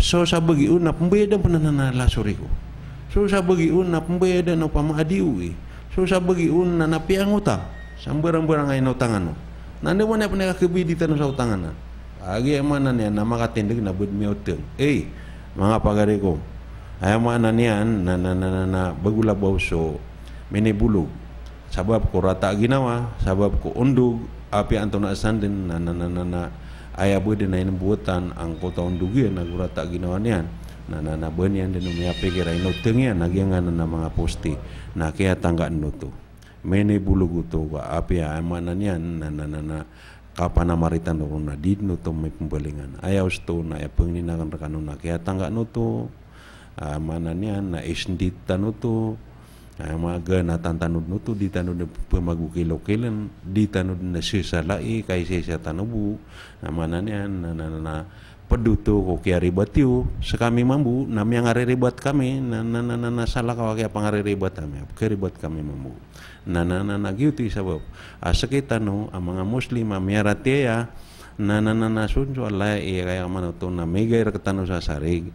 so sa bagi una pambayad ang pananala sorry ko so sa bagi una pambayad ang pamadiu so sa bagi una na piang utang sa barang-barang ay utangan no Nanda mana pun nak kebi di tanah sautangan na. Agi mana ni? Nama katindig na bud mi utang. Eh, mga pagari ko. Ay mana ni an na na na na, na bagula bauso mene bulu. Sabab ko rata ginawa, sabab ko undug api anto na sandin na na na na, na aya bud na ina buatan ang kota undugi na rata ginawa niyan. Na na na banian din mi api kira ino tengian agi nga na mga posti na kaya tangga nuto mene bulu guto wa api ya mana nian na na na na kapan amaritan do na di no to mai pembelingan ayaw sto na ya pengni na kan rekanu na kaya tangga no to. Mana nian na isndi tanu to. Maga na tantanu no to di tanu de pemagu kilen di tanu na sisa lai kai sisa tanu bu na mana nian na na na pedutu ko kia ribat tiu sekami mambu nam yang are ribat kami na na na na salah kau kia pangare ribat kami. Ke ribat kami mambu? Na na na na gitu sabab asakita no ang mga muslim amiaratiya na na na na sun so Allah e kaya mana to na mega ir ketanu sa sarig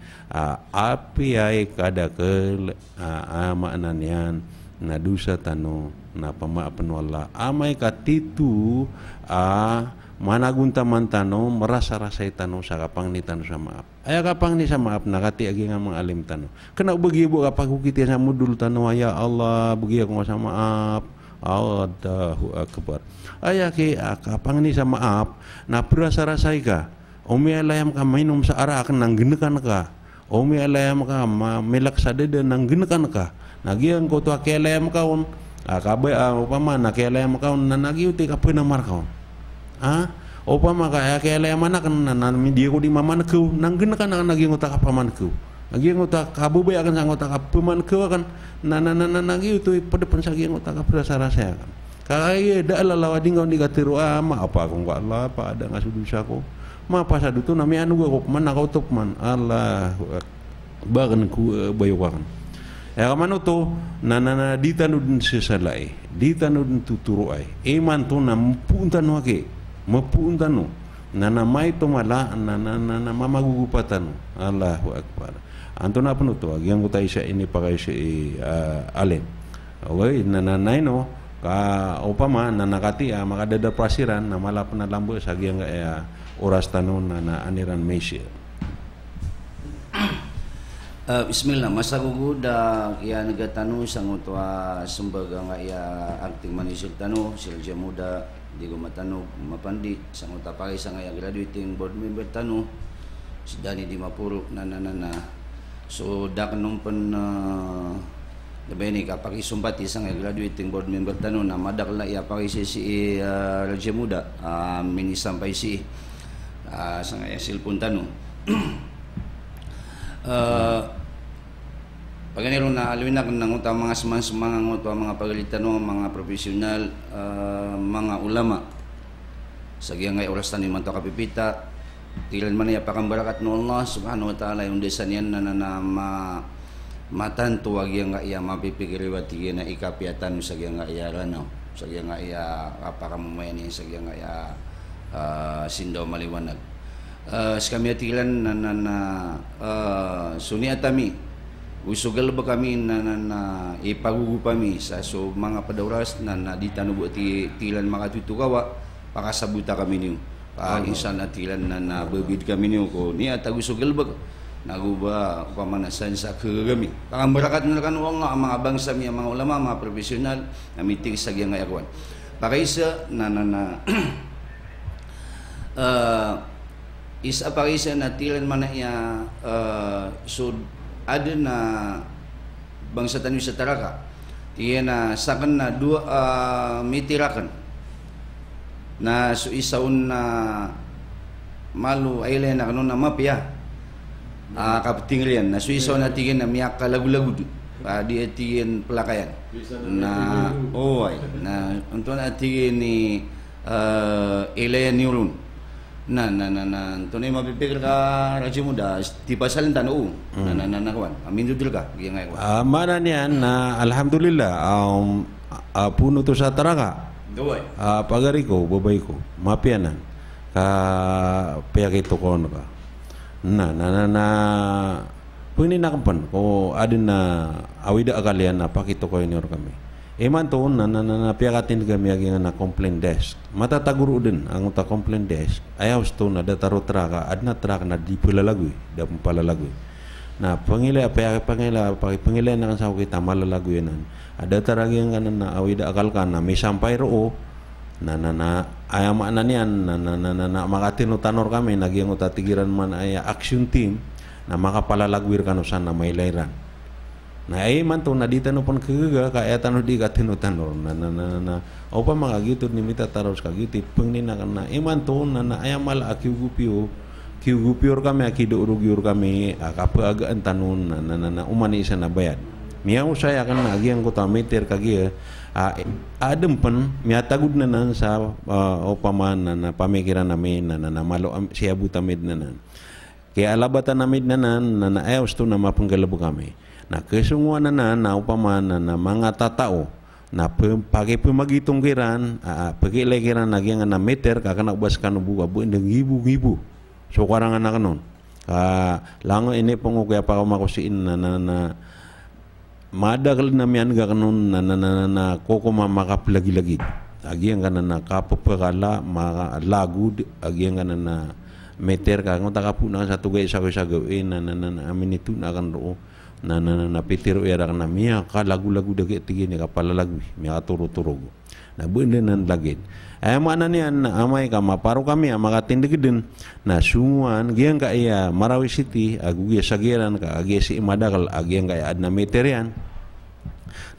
api ai kada ke a makna nian na dusa tanu na pemaafan Allah amai katitu a mana gunta mantano merasa rasa tanu sa kapang ni tanu sa maaf ay kapang ni sa maaf nakati agi nga mga alim tanu kena bagi bu kapag kukiti sa mudul tanu ya Allah bagi ako sa maaf Allahu akbar. Ay ki kapang ni sa maaf na perasa rasay ka? Umi alayam ka mainum sa arak nang genekan ka? Umi alayam ka melak sa dede nang genekan ka nagian ko to akelayam ka on akabe upama nakelayam ka on nanagi uti ka pinamar ka on ha? Opa maka ya ke ele mana kan nan dia ko di mama ku nang gen kan nang nagi ngota apa man ku nagi ngota kabu be akan ngota apa man ku kan. Nan nan nan nagi itu pada pensagi ngota ka rasa rasa kan. Kai da la la wadi ngau digatiru ama apa aku enggak Allah apa ada ngasu dosa ko ma apa sadu tu? Nami anu ko mana kau tok man Allah bagan ku eh, bayu kan. Ya kamano to nanana ditanu din sesalai. Ditanu din tuturu ai. Iman to nam punta mapuntanu nana mai to mala nana nana mama gugupatanu Allahu akbar. Antuna pun to yang kita isa ini pakai si uh, alen oi nana naino ka upama nana kati ya maka ada prasiran nama la pernah lambu sagi yang ya uras tanu nana aniran mesia Uh, *coughs* Bismillah, masa gugu da ya negara tanu sang utua sembaga ya akting manisip tanu silja muda di guma tanu mapandi. Sang uta pagi sang ya graduating board member. Tanu sedani di mapuru na na na na. So da kanong pen uh, Lebih ka pagi sumpati sang ya graduating board member. Tanu na madak la ya pagi si si uh, raja muda. Uh, mini sampai si uh, sang ya silpun tanu uh, Paganiro na aluinak ng utang mga semang-semang ang utang mga pagalitan ng mga profesional, uh, mga ulama. Sa giyang ngay oras ni manto kapipita, tilan man niya pakambarakat no Allah subhanahu wa ta'ala yung desan yan na na, na ma matanto wag yang nga iya mapipigiriwa tiyan na ikapiatan sa giyang nga iya rano sa giyang nga iya kapakamumayan niya sa giyang nga iya uh, sindaw maliwanag. Uh, sa kami atilan na na, na uh, suni atami usugal ba kami na, na, na ipagugupami sa so mga padauras na na di tanubo ti tilan mga tutukawa pakasabuta kami niyo. Pa insan na tilan na nababid kami niyo. Ko niya tagusugal ba naguba pamanasan sa kagami. Pakambarakat na kan nga mga bangsa mi mga ulama mga profesional na meeting sa gyang ayakwan pakaisa na na na *clears throat* uh, isa pakaisa na tilan man na iya uh, so ada na bangsa tanu sa taraka tiya na sakan na dua uh, mitirakan. Na su isaun na malu ayle na kanu na mapya uh, kapatingrian na su isaun na tigin na miyak lagu-lagu uh, di tigin pelakayan na oh ay na untuk na tigin ni uh, ilayan niulun na na na na. Tunay mapipikir ka radyo muda di pasal tan u. Na na na na kawan. Amin dudul ka yang ay uh, mana niyan na alhamdulillah. Um, uh, puno to sa taraka gawai uh, pagari ko babay ko mapianan ka piyaki to ko ka na na na na. Puni na kampan ko adin na awida akalian na pakito ko ini kami Iman to na na na piyakatin kami agi na complaint desk. Mata taguro din ang ta complaint desk. Ayaw to na dataro traka adna traka na di palalagoy, da palalagoy. Na pangila pa pangila pa pangila na sa kita malalagoy nan. Ada taragi ang kanan na awida akal ka na may sampay ro na na na aya na niyan na na na, na, na makatino tanor kami nagyang utatigiran man ay action team na makapalalagwir kanu sana may layran. Na ay man to nadita no pon kagaga ka eta no di katino tanor na na na na opa mga gitu ni mita taros ka gitu pengni na na iman to na na ay mal aki gupio ki gupior kami aki do rugior kami akapa aga antanun na na na, na umani isa na bayad miya usaya kan na agi ang ko tamiter kagi a adem pen miya tagud na sa uh, opa man na, na pamikiran namin na na, na malo siya butamid na nan kaya alabatan namin na na na ayos to na mapanggalabo kami na kesunguan na na na upama na, na mga tatao na pem, pakai pemagi tungkiran pakai lekiran lagi yang enam meter kakak nak baskan buka bu indeng ibu ibu so karang anak non uh, lango ini penguk ya pak mak usin na na na mada kali namian gak kanon na na na na koko mama kap lagi lagi lagi yang kana na kapo pegala ma lagu lagi yang kana na meter ka ngota kapu na satu gay sago sago e na na na amin itu na kan ro na na na na petir ya na mia ka lagu lagu dege tigi ni kapala lagu mia turu turu na bende nan lagi eh mana ni an amai ka ma paru kami ama ka tinde geden na sumuan gian ka iya marawi city agu ya sageran ka agi si madakal agi yang ka adna meterian.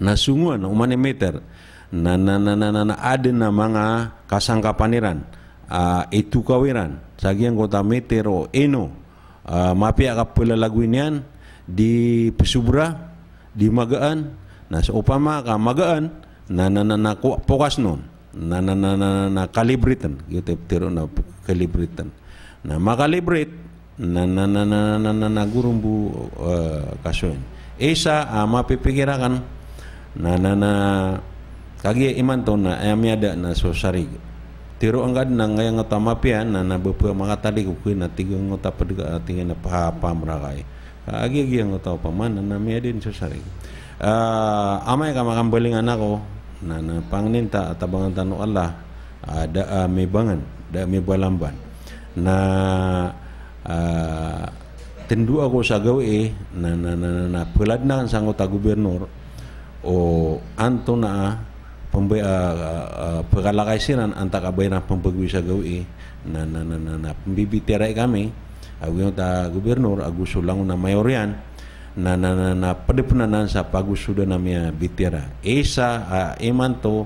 Na sumuan umane meter. Na na na na na ada na mga kasangka paniran. Uh, itu kawiran. Sagi yang kota metero eno. Uh, mapi agak pula lagu inian di pesubra di magaan na sa upama ka magaan na na na na pokas non na na na na na kalibritan gitu tiro na kalibritan na makalibrit na na na na na na na gurumbu uh, kasoin esa uh, mapipikirakan na na na kagi iman to na ayam ada na so sarig tiro angad na ngayang mapian na na bepa mga tali ko na tiga ngota pedega tiga na pa agi agi yang ngota pa man na mi adin so sari uh, amay ka makambaling anak ko na na pangninta at abangan tanu Allah. Ada uh, may bangan da may balamban na uh, tendu ako sa gawi na na na na, na pulad na sa gubernur. O anto na pembe uh, uh, sinan antak abay na pembagwi sa gawi na na na na, na pembibi tiray kami awi ta gubernur agus sulang na mayorian na na na, na padepunanan sa pagus sudah na mia bitira. Esa uh, iman to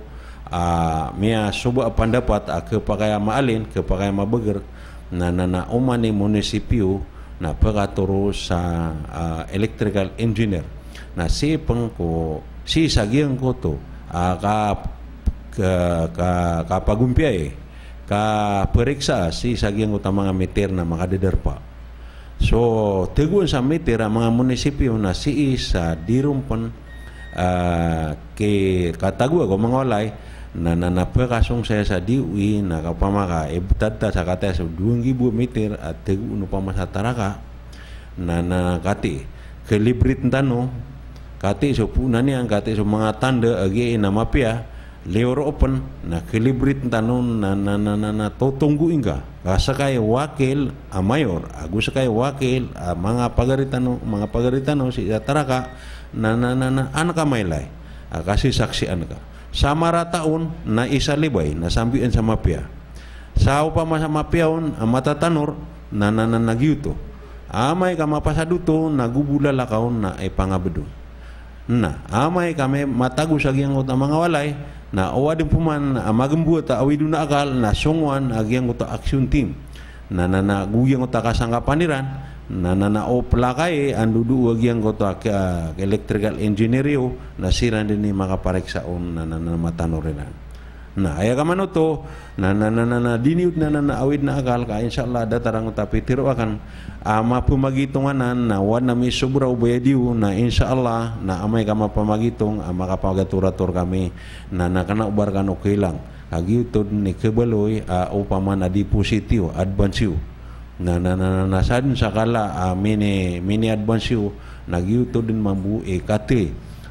uh, mia suba pendapat uh, ke pakai maalin ke pakai mabeger na na na umani munisipio na pegaturo sa uh, electrical engineer. Na si pengko si sagiang ko to uh, ka ka ka ka pagumpiay ka periksa si sagiang utama nga meter na makadederpa so teguan sa meter ang mga munisipyo na si isa dirumpon uh, ke katagwa ko mangolay na na napakasong saya sa diwi na kapamaka e sa kata sa 2000 meter at tegu no pamasa na na kati kelibrit tano kati so puna ni ang kati so mga tanda agi na mapia leor open na kelibrit tanon na na na na, na to tunggu inga. Rasa kay wakil a mayor agu sakay wakil a mga pagaritano mga pagaritano si taraka na na na, na anak mailay a kasi saksi anak sama rataon na isa libay na sambian sa mapia sa upa sa mapiaon ang matatanor na na na nagyuto. Amay ka mapasaduto nagubula lakaon na ay pangabedon na amay kami matago sa giyang mga walay na awadin puman magembu ta awidu na akal na songwan agyang uta action team na na na guyang uta kasangka paniran. Na na na o plakay andudu agyang uta ke, ke electrical engineer na siran din ni makapareksa on na na na matanorenan na aya ka manuto na na na na, na diniut na na na awid na akal ka. Insyaallah datarang tapi tiro akan ama pumagitunganan na wan nami sobra ubayadiu na insyaallah na amay ka mapamagitong ama ka pagatur kami. Na nakana ubarkan o kilang kagiutod ni kebaloy uh, upama na di positibo advansiyo na na na na sadin sakala uh, mini mini advansiyo nagiutod din mambu e kate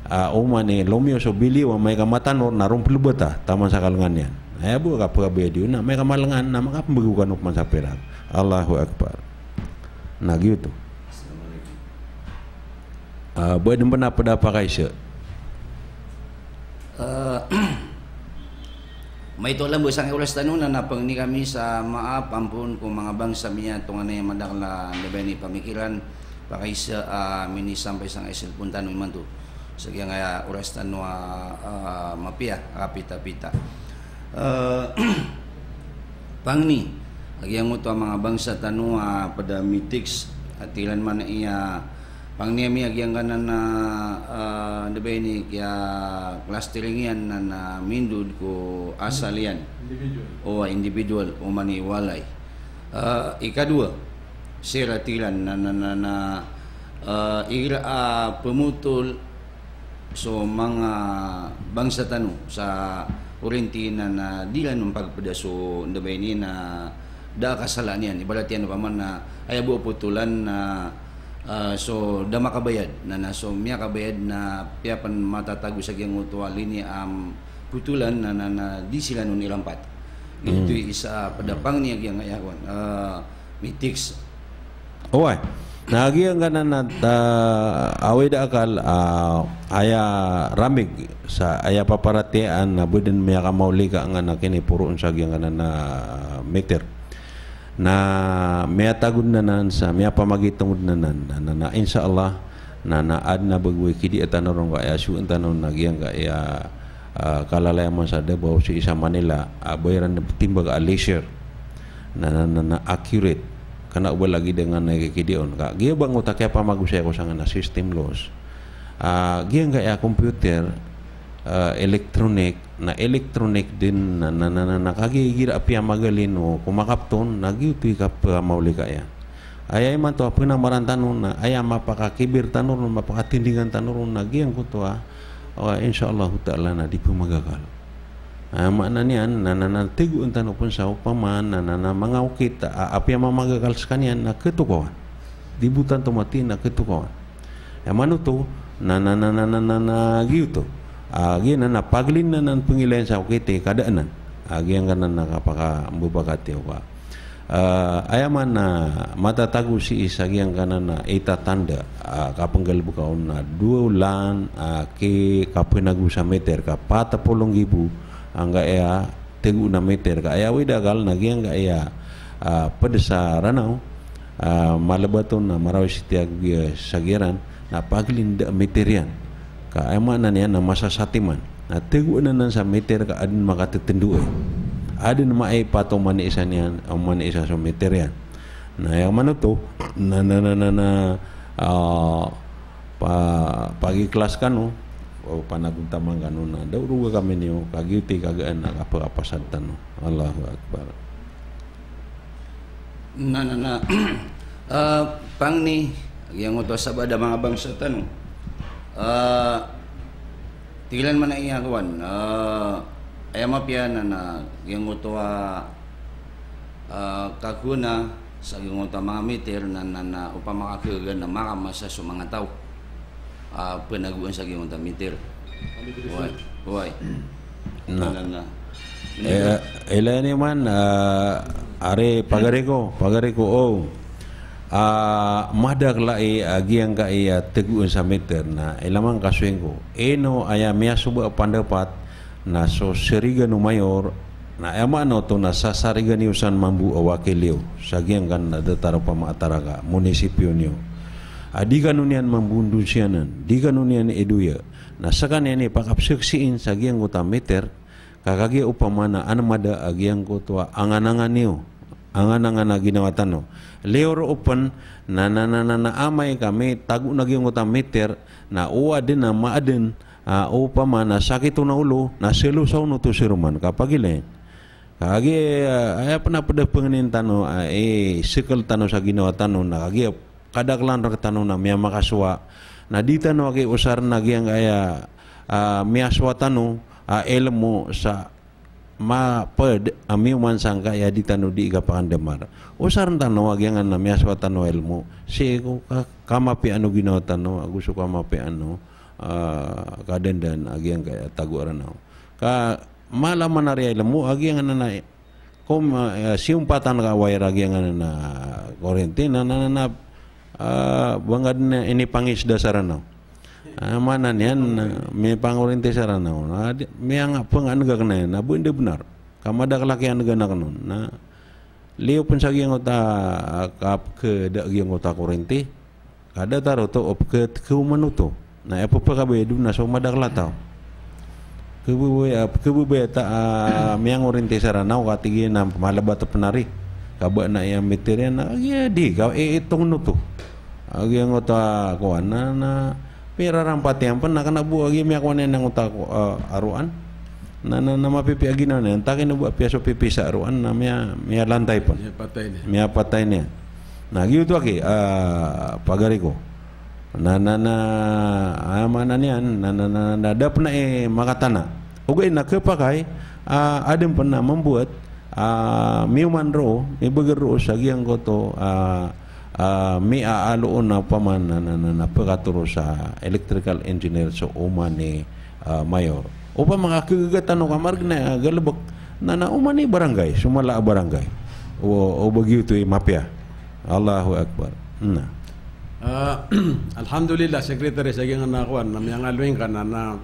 uh, uma ni lomio so bili wa mai kamatan or narum pelubata taman sakalengan yan ay bu ka pura bedio na mai kamalengan na maka pembegukan ukman saperak Allahu akbar. Nah gitu uh, buat dem pernah pada apa kaisa uh, may tulang busang ulas tanong na napang ni kami sa maap ampun kung mga bangsa miya tungan na yung madakla ni pamikiran pakaisa uh, mini sampai sang isil puntan man to sige nga oras na no uh, mapia kapita-pita uh, pangni *clears throat* agyang mo mga bangsa tanu uh, pada mitix at ilan man iya pangni mi agyang kanan na uh, debe ni kya clustering yan na, na mindud ko asal yan individual. O individual o maniwalay uh, ikadua siratilan na na na, na uh, ira uh, pemutol So mga bangsa tanu sa Oriente na na di lang nung pagpedaso nda ini na da kasalanan yan. Ibarat yan pa man na ay buo putulan na uh, so da makabayad na na so miya kabayad na piyapan matatago sa gyang utwa linya am putulan na na, na di sila nun ilampat. Ito mm. isa padapang niya gyang ayawan. Uh, mitiks. Oy. Nagi ang ganan na uh, away da akal uh, aya ramig sa aya paparatian na budin miya ka mauli ka nga na kini puro sa gyang ganan na uh, meter. Na may tagod na nan sa may pamagitong na nan na, na, na insyaallah na naad na bagwe kidi etanong ko asu entanon nagyang ka ya uh, kalalay man sa Davao si isa Manila abayran uh, timbag a leisure na, na, na, na accurate kana ubal lagi dengan nagikidion ka giya bang utak kaya pamagusay ko sa nga system laws uh, giya nga ya computer uh, electronic na electronic din na na na, na, na kagigira apya magalino kumakapton nagyuti ka pa mauli kaya ayay man to apina marantanon na aya mapakakibir tanon mapakatindingan tanon nagyang ko to ah oh, insyaallah taala na di pumagagal ay mana niyan na na na tigu untan pun sa upaman na na, na mga ukit apya mamagagal sa kanyan na ketukawan dibutan to mati na ketukawan ay mano to na na na na na na, na, na agi na napaglin na ng pangilayan sa ukiti kadaanan agi ang kanan nakapaka mbubagati wa uh, ayaman na matatago si isagi ang kanan na itatanda uh, kapanggal bukaon na dua ulan uh, ki kapinagu sa meter ka pata polong gibu ang gaya tegu na meter. Ka ayawi dagal nagi ang gaya uh, pedesa ranaw uh, malabaton na marawis tiag sagiran na paglin da meterian. Ka ay mana niya na masasatiman na tigo na nan sa meter ka adin makatitindu eh adin maay pato mani isa niya ang mani isa sa meter yan na yung mana to na na na na na uh, pa pagi kelas kan o o panagunta man ganun na daw ruga kami niyo kagiti kagaan na apa apa santan. Allahu akbar. Na na na. Uh, *clears throat* pang ni yang utos sa bada mga bangsa tanong uh, tigilan man iya kawan? Uh, ay mapya na na? Yung utwa uh, kakuna sa yung utwa mga meter na na, na upamakakigan na makamasa sa mga tao uh, pinaguan sa utwa meter Huwag. Huwag. Na. Na, na. Eh, ni man, uh, are pagariko, pagariko, oh uh, ah, madak lai agi yang ka iya tegu sa meter na ilamang kaswengko eno aya mia suba pandapat na so seriga no mayor na ema no to na sasariga ni usan mambu awakilio sagiang kan na dataro pamaataraga munisipyo niyo adiga nunian mambundu sianan. Diga nunian eduya. Na sakan ini pakapseksiin sagiang kota meter kakagi upamana anamada agiang kota angan-angan niyo angan-angan na ginawa tano leor open na na na na, na amay kami tago na gyung utang meter na uwa din na maadin uh, upa man na sakit na ulo na selo sa uno to siruman kapag ilen kagi uh, ay pa na pada pengenin tano uh, eh sikal tano sa ginawa tano na kagi kadaklan ra tano na miya makaswa na di tano kay usar na gyang aya uh, miaswa tano uh, elmo sa ma ped ami man sangka ya di tanu di ga pandemar usar tanu ag yang na mias wa tanu ilmu si ko kama pi anu ginawa tanu aku suka ma pi anu kaden dan ag yang kaya tagu arana ka mala manari ilmu ag yang na kom uh, siumpatan ka wair ag yang na korentina na na, na uh, bangad ini pangis dasarana Ah, mana nian me pangorinti sarana. Na me ang pang an ga kana na bu benar. Kamada kelaki an ga na kanon na leo pun sagi uta kap ke da gi ang uta korinti kada taro to op ke ke manuto na apa pa ka bedu na so madak latao ke bu ke bu be ta me ang orinti sarana ka tigi na malabat penari kaba na yang materian na ya di ka e itong nuto agi ang uta ko na na Pira rampati yang pernah kena buat lagi miak wane nang utak uh, aruan. Na na nama pipi lagi na nen. Tak kena buat piaso pipi sa aruan na mia mia lantai pun. Mia patay ni. Mia patay ni. Nah gitu lagi uh, pagari ko. na na na mana niyan na na na na ada pernah eh makatana ugay na kepakai ada yang pernah membuat ah, miuman ro mi begeru sa giyang ko to ah, ah, mi aaloon na paman na na na, na pagkaturo sa electrical engineer sa uma ni ah, mayor. Upa mga kagagatan o kamar na galabak na na uma ni barangay sumala barangay o o bagyo to mapya Allahu akbar. Na. Ah, *clears throat* alhamdulillah secretary sa gyang nakuan na mga alwing kana na